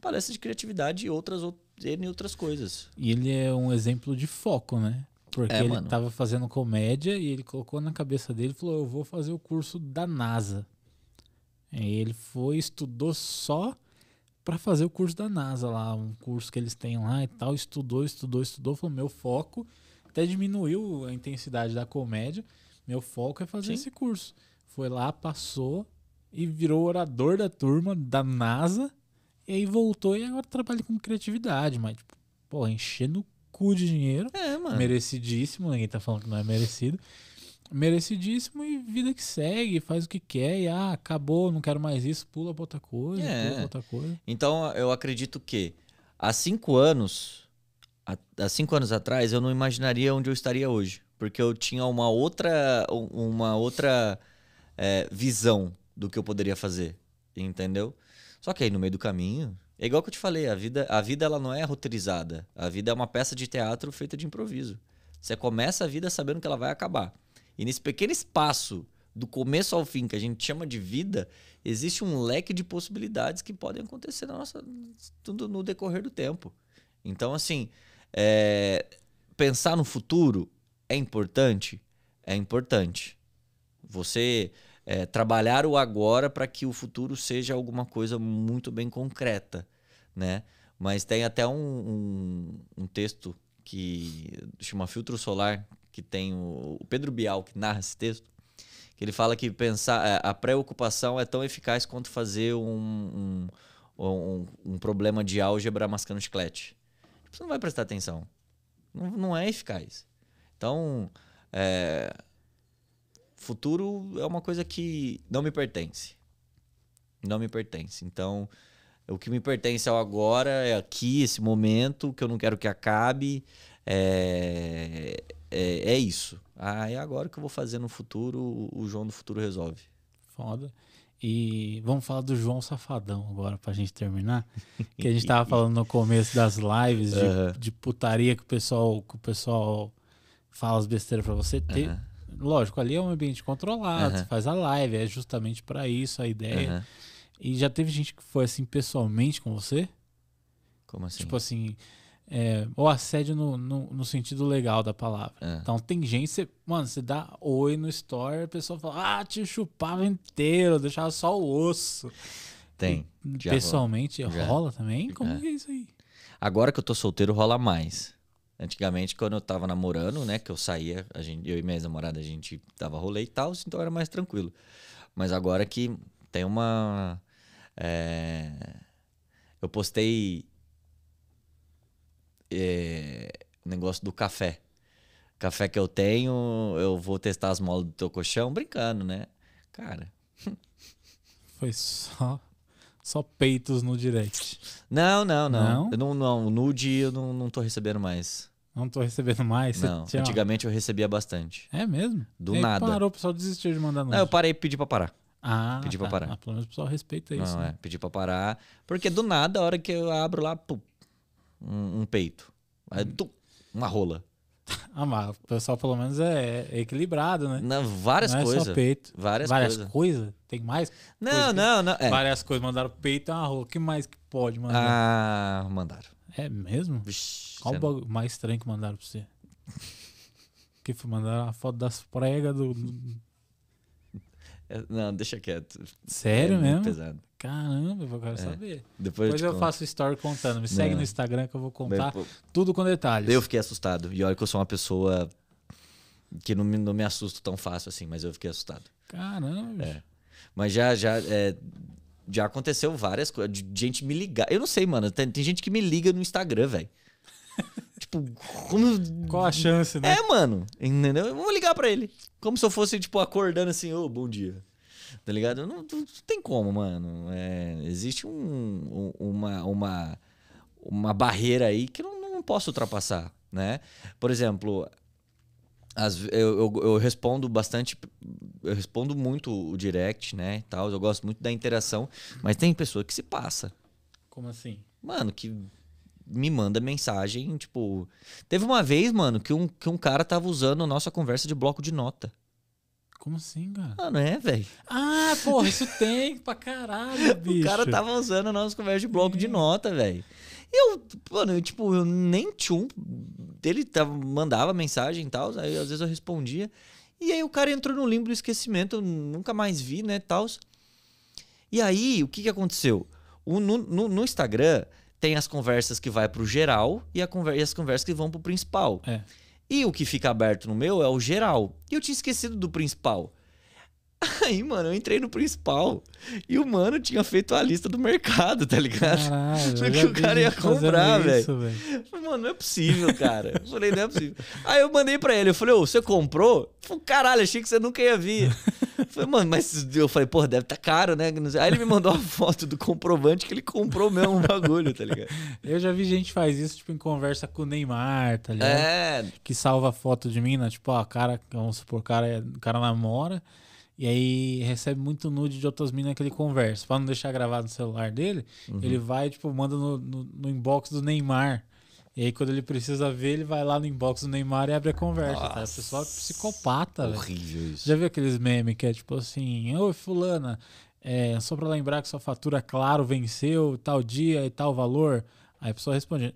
palestra de criatividade e outras, out- N outras coisas. E ele é um exemplo de foco, né? Porque É, ele mano. tava fazendo comédia e ele colocou na cabeça dele e falou: Eu vou fazer o curso da NASA. Aí ele foi, estudou só pra fazer o curso da NASA lá, um curso que eles têm lá e tal. Estudou, estudou, estudou. Falou: Meu foco, até diminuiu a intensidade da comédia. Meu foco é fazer Sim. esse curso. Foi lá, passou e virou orador da turma da NASA. E aí voltou e agora trabalha com criatividade, mas, tipo, pô, enchendo o cu de dinheiro. É, mano. Merecidíssimo, ninguém tá falando que não é merecido. Merecidíssimo e vida que segue, faz o que quer e ah, acabou, não quero mais isso, pula pra outra coisa, É. pula pra outra coisa. Então, eu acredito que há cinco anos, há, cinco anos atrás, eu não imaginaria onde eu estaria hoje. Porque eu tinha uma outra, um- uma outra é, visão do que eu poderia fazer. Entendeu? Só que aí no meio do caminho, é igual que eu te falei, a vida, a vida ela não é roteirizada. A vida é uma peça de teatro feita de improviso. Você começa a vida sabendo que ela vai acabar. E nesse pequeno espaço do começo ao fim, que a gente chama de vida, existe um leque de possibilidades que podem acontecer na nossa, no decorrer do tempo. Então, assim, é, pensar no futuro é importante? É importante. Você é, trabalhar o agora para que o futuro seja alguma coisa muito bem concreta, né? Mas tem até um, um, um texto que chama Filtro Solar, que tem o, o Pedro Bial, que narra esse texto, que ele fala que pensar é, a preocupação é tão eficaz quanto fazer um, um, um, problema de álgebra mascando chiclete. Você não vai prestar atenção. Não, não é eficaz. Então, é, futuro é uma coisa que não me pertence. Não me pertence. Então, o que me pertence ao agora é aqui, esse momento, que eu não quero que acabe. É, é, é isso. Ah, é agora que eu vou fazer no futuro, o João do futuro resolve. Foda. E vamos falar do João Safadão agora, pra gente terminar. Que a gente tava falando no começo das lives de, Aham. de putaria que o pessoal, que o pessoal fala as besteiras pra você. Ter, Aham. Lógico, ali é um ambiente controlado, você faz a live, é justamente pra isso a ideia. Aham. E já teve gente que foi assim pessoalmente com você? Como assim? Tipo assim, é, ou assédio no, no, no sentido legal da palavra. É. Então tem gente, você, mano, você dá oi no story, a pessoa fala, ah, te chupava inteiro, deixava só o osso. Tem. Já Pessoalmente Já. rola também? Como É. que é isso aí? Agora que eu tô solteiro, rola mais. Antigamente, quando eu tava namorando, né? Que eu saía, a gente, eu e minha ex-namorada, a gente dava rolê e tal, então era mais tranquilo. Mas agora que tem uma. é, eu postei. É, negócio do café. Café que eu tenho, eu vou testar as molas do teu colchão, brincando, né? Cara. Foi só, só peitos no direct. Não, não, não. Não? Eu não, não nude eu não, não tô recebendo mais. Não tô recebendo mais. Não, tinha- antigamente eu recebia bastante. É mesmo? Do E nada. Parou, o pessoal desistiu de mandar nude. Não, eu parei e pedi pra parar. Ah, pedi pra tá. parar. Ah, pelo menos o pessoal respeita isso. não, né? é, pedi pra parar. Porque do nada, a hora que eu abro lá, pum, um, um peito. Aí, tum, uma rola. Ah, mas o pessoal pelo menos é, é equilibrado, né? Não, várias não é coisas. só peito. Várias, Várias coisas. coisas? Tem mais? Não, coisa que- não, não. É. Várias coisas. Mandaram peito e uma rola. O que mais que pode mandar? Ah, mandaram. É mesmo? Vixe, Qual o cê- bagulho mais estranho que mandaram pra você? que foi mandar a foto das pregas do. é, Não, deixa quieto. Sério é mesmo? pesado. Caramba, eu quero É. saber. Depois, Depois eu conto. faço story contando. Me segue Não. no Instagram que eu vou contar tudo com detalhes. Eu fiquei assustado. E olha que eu sou uma pessoa que não me, não me assusto tão fácil assim, mas eu fiquei assustado. Caramba. É. Mas já, já, é, já aconteceu várias coisas. De gente me ligar. Eu não sei, mano. Tem, tem gente que me liga no Instagram, velho. tipo, como. Qual a chance, né? É, mano. Entendeu? Eu vou ligar pra ele. Como se eu fosse, tipo, acordando assim, ô, bom dia. Tá ligado? Não, não tem como, mano. É, existe um- uma, uma, uma barreira aí que eu não, não posso ultrapassar, né? Por exemplo, ve- eu, eu, eu respondo bastante, eu respondo muito o direct, né, e tal. Eu gosto muito da interação, mas tem pessoa que se passa. Como assim? Mano, que me manda mensagem, tipo... Teve uma vez, mano, que um, que um cara tava usando a nossa conversa de bloco de nota. Como assim, cara? Ah, não é, velho? Ah, porra, isso tem pra caralho, bicho. O cara tava usando a nossa conversa de bloco de nota, velho. Eu, mano, eu, tipo, eu nem tchum. Ele tava, mandava mensagem e tal, aí às vezes eu respondia. E aí o cara entrou no limbo do esquecimento, eu nunca mais vi, né, tal. E aí, o que que aconteceu? O- no, no- no Instagram tem as conversas que vai pro geral e, conver- e as conversas que vão pro principal. É. E o que fica aberto no meu é o geral. E eu tinha esquecido do principal. Aí, mano, eu entrei no principal e o mano tinha feito a lista do mercado, tá ligado? Caralho, eu que o cara ia comprar, velho. Eu falei, Mano, não é possível, cara. Eu falei, não é possível. Aí eu mandei pra ele, eu falei, ô, você comprou? Ele falou, caralho, achei que você nunca ia vir. Falei, mano, mas eu falei, porra, deve tá caro, né? Aí ele me mandou uma foto do comprovante que ele comprou mesmo o bagulho, tá ligado? Eu já vi gente faz isso, tipo, em conversa com o Neymar, tá ligado? É, Que salva foto de mina, tipo, ó, cara, vamos supor, o cara, é- cara namora e aí recebe muito nude de outras minas que ele conversa. Pra não deixar gravado no celular dele, Uhum. ele vai, tipo, manda no, no, no inbox do Neymar. E aí, quando ele precisa ver, ele vai lá no inbox do Neymar e abre a conversa. Tá? Nossa. pessoa é psicopata, velho. Horrível isso. Já viu aqueles memes que é tipo assim, oi fulana, é, só pra lembrar que sua fatura, claro, venceu tal dia e tal valor. Aí a pessoa responde,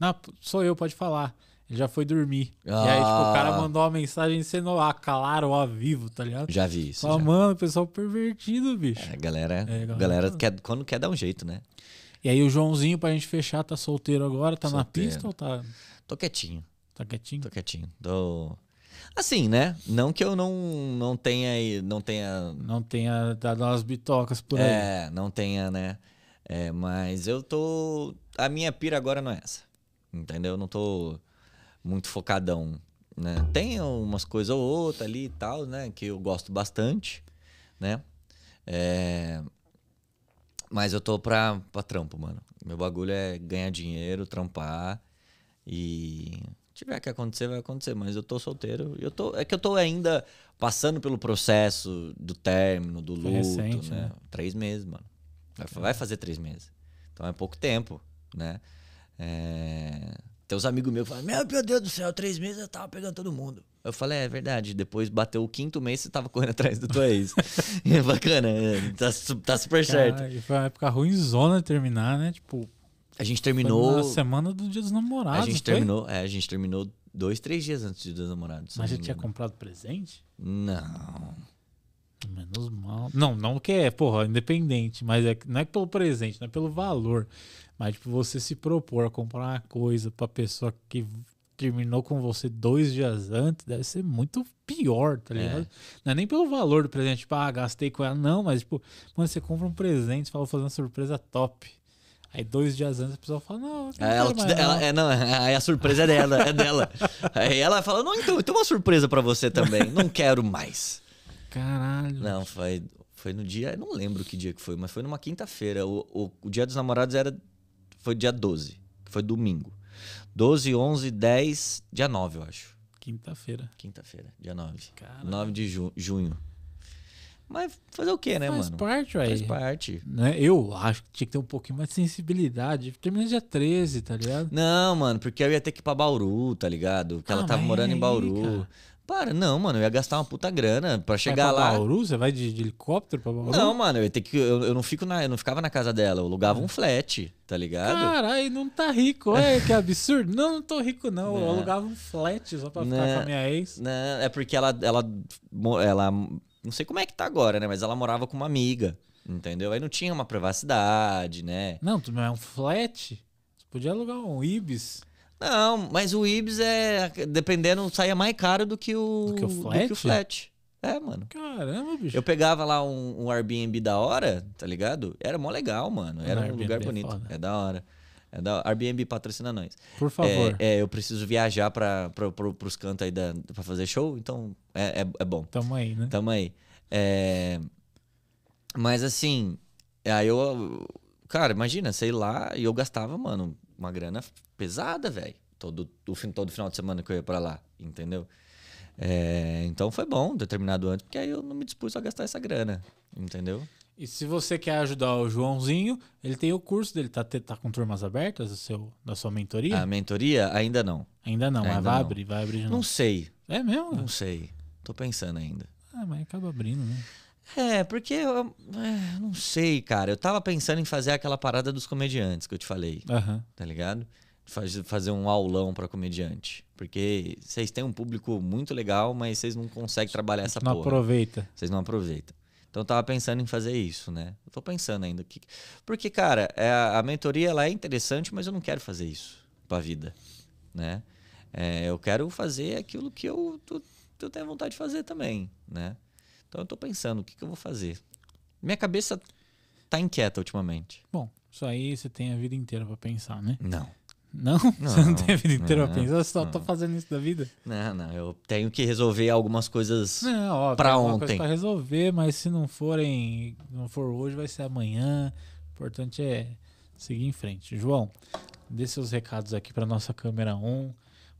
não, sou eu, pode falar. Ele já foi dormir. E aí, tipo, o cara Ah. mandou uma mensagem sendo a claro, ao vivo, tá ligado? Já vi isso. Fala, já. mano, o pessoal pervertido, bicho. É, a galera, É, galera- galera quer, quando quer dar um jeito, né? E aí o Joãozinho, pra gente fechar, tá solteiro agora, tá na Solteiro. pista ou tá, Tô quietinho, tá quietinho? tô quietinho. Tô... Assim, né? Não que eu não, não tenha... Não tenha... Não tenha dado umas bitocas por aí. É, não tenha, né? É, mas eu tô... A minha pira agora não é essa. Entendeu? Eu não tô muito focadão, né? Tem umas coisas ou outra ali e tal, né? Que eu gosto bastante, né? É... Mas eu tô pra, pra trampo, mano. Meu bagulho é ganhar dinheiro, trampar e... Tiver que acontecer, vai acontecer. Mas eu tô solteiro. Eu tô, é que eu tô ainda passando pelo processo do término, do luto, recente, né? né? Três meses, mano. Vai, vai fazer três meses. Então é pouco tempo, né? É... Tem uns amigos meus que falam, meu, meu Deus do céu, três meses eu tava pegando todo mundo. Eu falei, é, é verdade. Depois bateu o quinto mês você tava correndo atrás do tua ex. É Bacana, é, tá, tá super certo. Cara, e foi uma época ruimzona de terminar, né? Tipo, A gente foi terminou. na semana do dia dos namorados. A gente foi? terminou. É, a gente terminou dois, três dias antes de Dia dos Namorados. Mas já tinha comprado presente? Não. Menos mal. Não, não que é, porra, independente, mas é, não é pelo presente, não é pelo valor. Mas, tipo, você se propor a comprar uma coisa pra pessoa que terminou com você dois dias antes, deve ser muito pior, tá ligado? Não é nem pelo valor do presente, tipo, ah, gastei com ela, não, mas, tipo, quando você compra um presente, você fala, vou fazer uma surpresa top. Aí, dois dias antes, a pessoa fala, não, eu não Aí ela, mais, ela- não. é, não, aí a surpresa é dela, é dela. Aí ela fala, não, então, tem uma surpresa pra você também. Não quero mais. Caralho. Não, foi, foi no dia, eu não lembro que dia que foi, mas foi numa quinta-feira. O, o, o dia dos namorados era, foi dia 12, que foi domingo. 12, 11, 10, dia 9, eu acho. Quinta-feira. Quinta-feira, dia 9. Caralho. 9 de ju- junho. Mas fazer o quê, né, Faz mano? parte, ué. Faz parte. Né? Eu acho que tinha que ter um pouquinho mais de sensibilidade. Termina dia 13, tá ligado? Não, mano, porque eu ia ter que ir pra Bauru, tá ligado? Porque ela Ah, tava mas morando em aí, Bauru. cara? Para, não, mano, eu ia gastar uma puta grana pra chegar Vai pra lá. Bauru? Você vai de, de helicóptero pra Bauru? Não, mano, eu ia ter que. Eu, eu não fico na, eu não ficava na casa dela, eu alugava um flat, tá ligado? Caralho, não tá rico. Olha que absurdo. Não, não tô rico, não. Eu Não. alugava um flat só pra ficar Não. com a minha ex. Não, é porque ela, ela, ela. Não sei como é que tá agora, né? Mas ela morava com uma amiga, entendeu? Aí não tinha uma privacidade, né? Não, tu não é um flat? Você podia alugar um Ibis. Não, mas o Ibis é. Dependendo, saía mais caro do que o. Do que o do flat? que o flat. É, mano. Caramba, bicho. Eu pegava lá um, um Airbnb da hora, tá ligado? Era mó legal, mano. Era um Airbnb lugar é bonito. foda. É da hora. É da hora. Airbnb patrocina nós. Por favor. É, é, eu preciso viajar pra, pra, pro- pros cantos aí da, pra fazer show, então é, é, é bom. Tamo aí, né? Tamo aí. É, Mas assim, aí eu. Cara, imagina, sei lá, e eu gastava, mano, uma grana pesada, velho. Todo, o todo final de semana que eu ia pra lá, entendeu? É, então foi bom ter terminado antes, porque aí eu não me dispus a gastar essa grana, entendeu? E se você quer ajudar o Joãozinho, ele tem o curso dele. Tá, tá com turmas abertas do seu, da sua mentoria? A mentoria, ainda não. Ainda não, mas Ainda vai não. abrir, vai abrir de Não novo. sei, É mesmo? não sei. Tô pensando ainda. Ah, mas acaba abrindo, né? É, porque eu é, não sei, cara. Eu tava pensando em fazer aquela parada dos comediantes que eu te falei, Aham. tá ligado? Faz- Fazer um aulão pra comediante. Porque vocês têm um público muito legal, mas vocês não conseguem trabalhar essa Não porra. aproveita. Vocês não aproveitam. Então eu tava pensando em fazer isso, né? Eu tô pensando ainda. Que... Porque, cara, é, a mentoria ela é interessante, mas eu não quero fazer isso pra vida, né? É, eu quero fazer aquilo que eu, tu- eu tenho vontade de fazer também, né? Então eu tô pensando, o que, que eu vou fazer? Minha cabeça tá inquieta ultimamente. Bom, isso aí você tem a vida inteira pra pensar, né? Não. Não? você não tem a vida inteira pra não, pensar? Você só tá não. fazendo isso da vida? Não, não. Eu tenho que resolver algumas coisas. Não, Pra coisa ontem. Pra resolver, mas se não forem, não for hoje, vai ser amanhã. O importante é seguir em frente. João, dê seus recados aqui pra nossa câmera 1.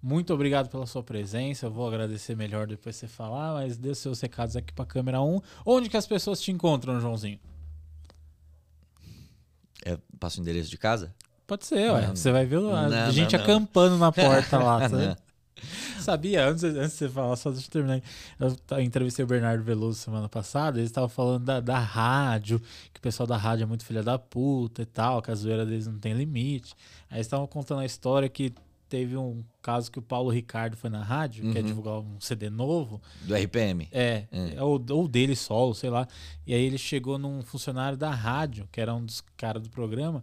Muito obrigado pela sua presença. Eu vou agradecer melhor depois você falar, mas dê seus recados aqui pra câmera 1. Onde que as pessoas te encontram, Joãozinho? É, passo o endereço de casa? Pode ser, ué. Não. Você vai ver a Não, gente não, acampando na porta lá. sabe? Não. Sabia, antes, antes de você falar, só deixa eu terminar. Eu entrevistei o Bernardo Veloso semana passada, eles estavam falando da, da rádio, que o pessoal da rádio é muito filha da puta e tal, que a zoeira deles não tem limite. Aí eles estavam contando a história que teve um caso que o Paulo Ricardo foi na rádio, quer Uhum. divulgar um CD novo. Do RPM. É, É. ou, ou dele solo, sei lá. E aí ele chegou num funcionário da rádio, que era um dos caras do programa,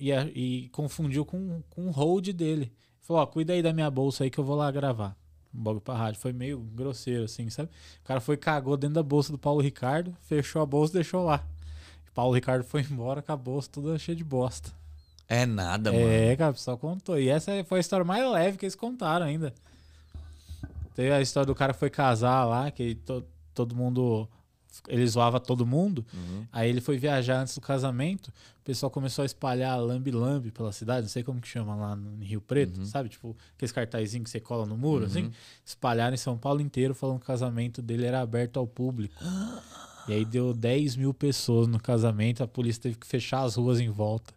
e, a- e confundiu com, com o hold dele. Falou, ó, cuida aí da minha bolsa aí que eu vou lá gravar. Um bagulho pra rádio. Foi meio grosseiro, assim, sabe? O cara foi, cagou dentro da bolsa do Paulo Ricardo, fechou a bolsa e deixou lá. O Paulo Ricardo foi embora com a bolsa toda cheia de bosta. É nada, mano. É, cara, o pessoal contou. E essa foi a história mais leve que eles contaram ainda. Teve a história do cara que foi casar lá, que to- todo mundo. Ele zoava todo mundo. Uhum. Aí ele foi viajar antes do casamento. O pessoal começou a espalhar lambe-lambe pela cidade. Não sei como que chama lá no Rio Preto, Uhum. sabe? Tipo, aqueles cartazinhos que você cola no muro, assim. Uhum. Espalharam em São Paulo inteiro falando que o casamento dele era aberto ao público. E aí deu 10 mil pessoas no casamento. A polícia teve que fechar as ruas em volta.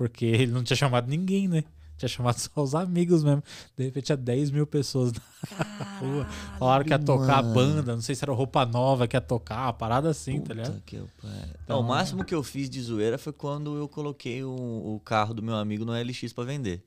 Porque ele não tinha chamado ninguém, né? Tinha chamado só os amigos mesmo. De repente tinha 10 mil pessoas na rua. Falaram que ia tocar a mano. banda. Não sei se era roupa nova que ia tocar. Uma parada assim, Puta tá ligado? que eu. Então- Não, o máximo que eu fiz de zoeira foi quando eu coloquei o, o carro do meu amigo no LX pra vender.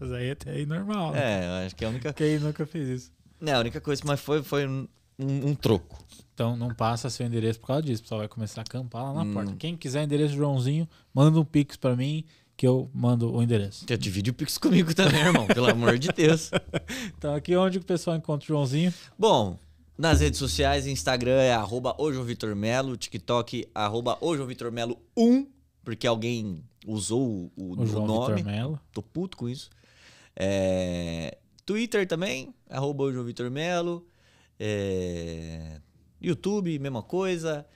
Mas aí até aí normal. né? É, eu acho que é a única. Quem nunca fez isso? Não, a única coisa, mas foi, foi um, um- um troco. Então não passa seu endereço por causa disso. O pessoal vai começar a acampar lá na Hum. porta. Quem quiser endereço do Joãozinho, manda um pix pra mim que eu mando o endereço. Já divide o Pix comigo também, irmão, pelo amor de Deus. Então aqui onde que o pessoal encontra o Joãozinho? Bom, nas redes sociais, Instagram é arroba Melo, TikTok arroba Melo 1, porque alguém usou o, o O João nome. Vitor Melo. Tô puto com isso. É, Twitter também, arroba o João Vitor Melo. É, YouTube, mesma coisa.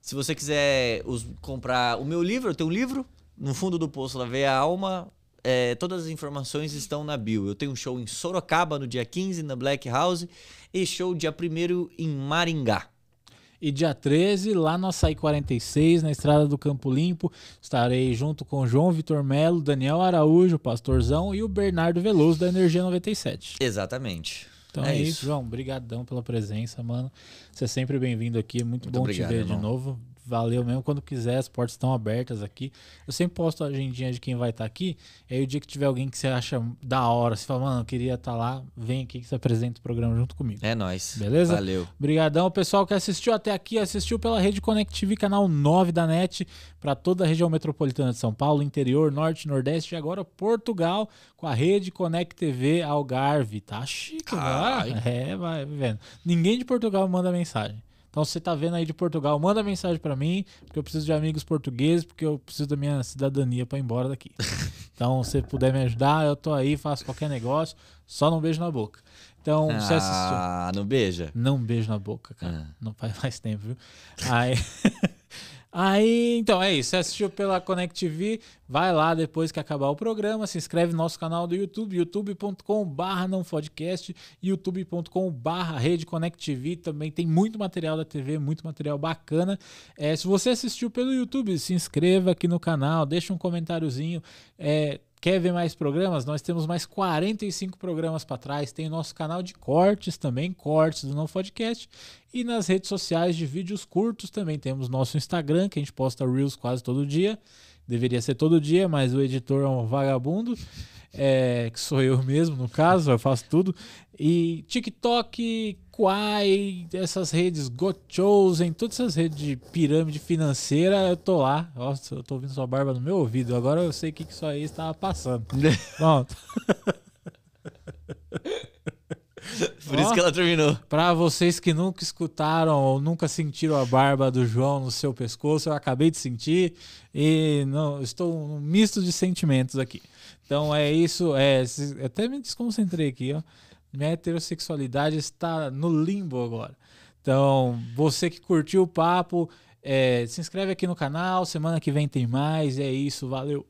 Se você quiser os- comprar o meu livro, eu tenho um livro. No fundo do poço, lá vem a alma. É, todas as informações estão na bio. Eu tenho um show em Sorocaba no dia 15, na Black House. E show dia 1 em Maringá. E dia 13, lá no Açaí 46, na estrada do Campo Limpo, estarei junto com João Vitor Melo, Daniel Araújo, Pastorzão e o Bernardo Veloso da Energia 97. Exatamente. Então é, isso, João. Brigadão pela presença, mano. Você é sempre bem-vindo aqui. É muito, Muito bom obrigado, te ver irmão. de novo. Valeu mesmo. Quando quiser, as portas estão abertas aqui. Eu sempre posto a agendinha de quem vai estar aqui. E aí o dia que tiver alguém que você acha da hora, você fala, mano, eu queria estar lá, vem aqui que você apresenta o programa junto comigo. É nóis. Beleza? Valeu. Obrigadão, pessoal que assistiu até aqui, assistiu pela Rede Connect TV, canal 9 da NET, para toda a região metropolitana de São Paulo, interior, norte, nordeste e agora Portugal, com a Rede Connect TV Algarve. Tá chique, Ai. vai. É, vai vendo. Ninguém de Portugal manda mensagem. Então, se você tá vendo aí de Portugal, manda mensagem para mim, porque eu preciso de amigos portugueses, porque eu preciso da minha cidadania para ir embora daqui. Então, se você puder me ajudar, eu tô aí, faço qualquer negócio, só não beijo na boca. Então, você assistiu. Ah, não beija? Não beijo na boca, cara. Ah. Não faz mais tempo, viu? Aí, aí, então é isso. Você assistiu pela Connect TV, vai lá depois que acabar o programa, se inscreve no nosso canal do YouTube, youtube.com/barra não podcast, youtube.com/barra rede Connect TV. Também tem muito material da TV, muito material bacana. É, se você assistiu pelo YouTube, se inscreva aqui no canal, deixa um comentáriozinho. É, Quer ver mais programas? Nós temos mais 45 programas para trás. Tem o nosso canal de cortes também, cortes do Não Podcast. E nas redes sociais de vídeos curtos também. Temos nosso Instagram, que a gente posta Reels quase todo dia. Deveria ser todo dia, mas o editor é um vagabundo. é, que sou eu mesmo, no caso, eu faço tudo. E TikTok, Quai, essas redes, Got Chosen, todas essas redes de pirâmide financeira, eu tô lá. Nossa, eu tô ouvindo sua barba no meu ouvido. Agora eu sei o que, que isso aí estava passando. Pronto. Por isso que ela terminou. Pra vocês que nunca escutaram ou nunca sentiram a barba do João no seu pescoço, eu acabei de sentir e não estou num misto de sentimentos aqui. Então é isso. É, até me desconcentrei aqui, ó. Minha heterossexualidade está no limbo agora. Então, você que curtiu o papo, é, se inscreve aqui no canal. Semana que vem tem mais. É isso. Valeu.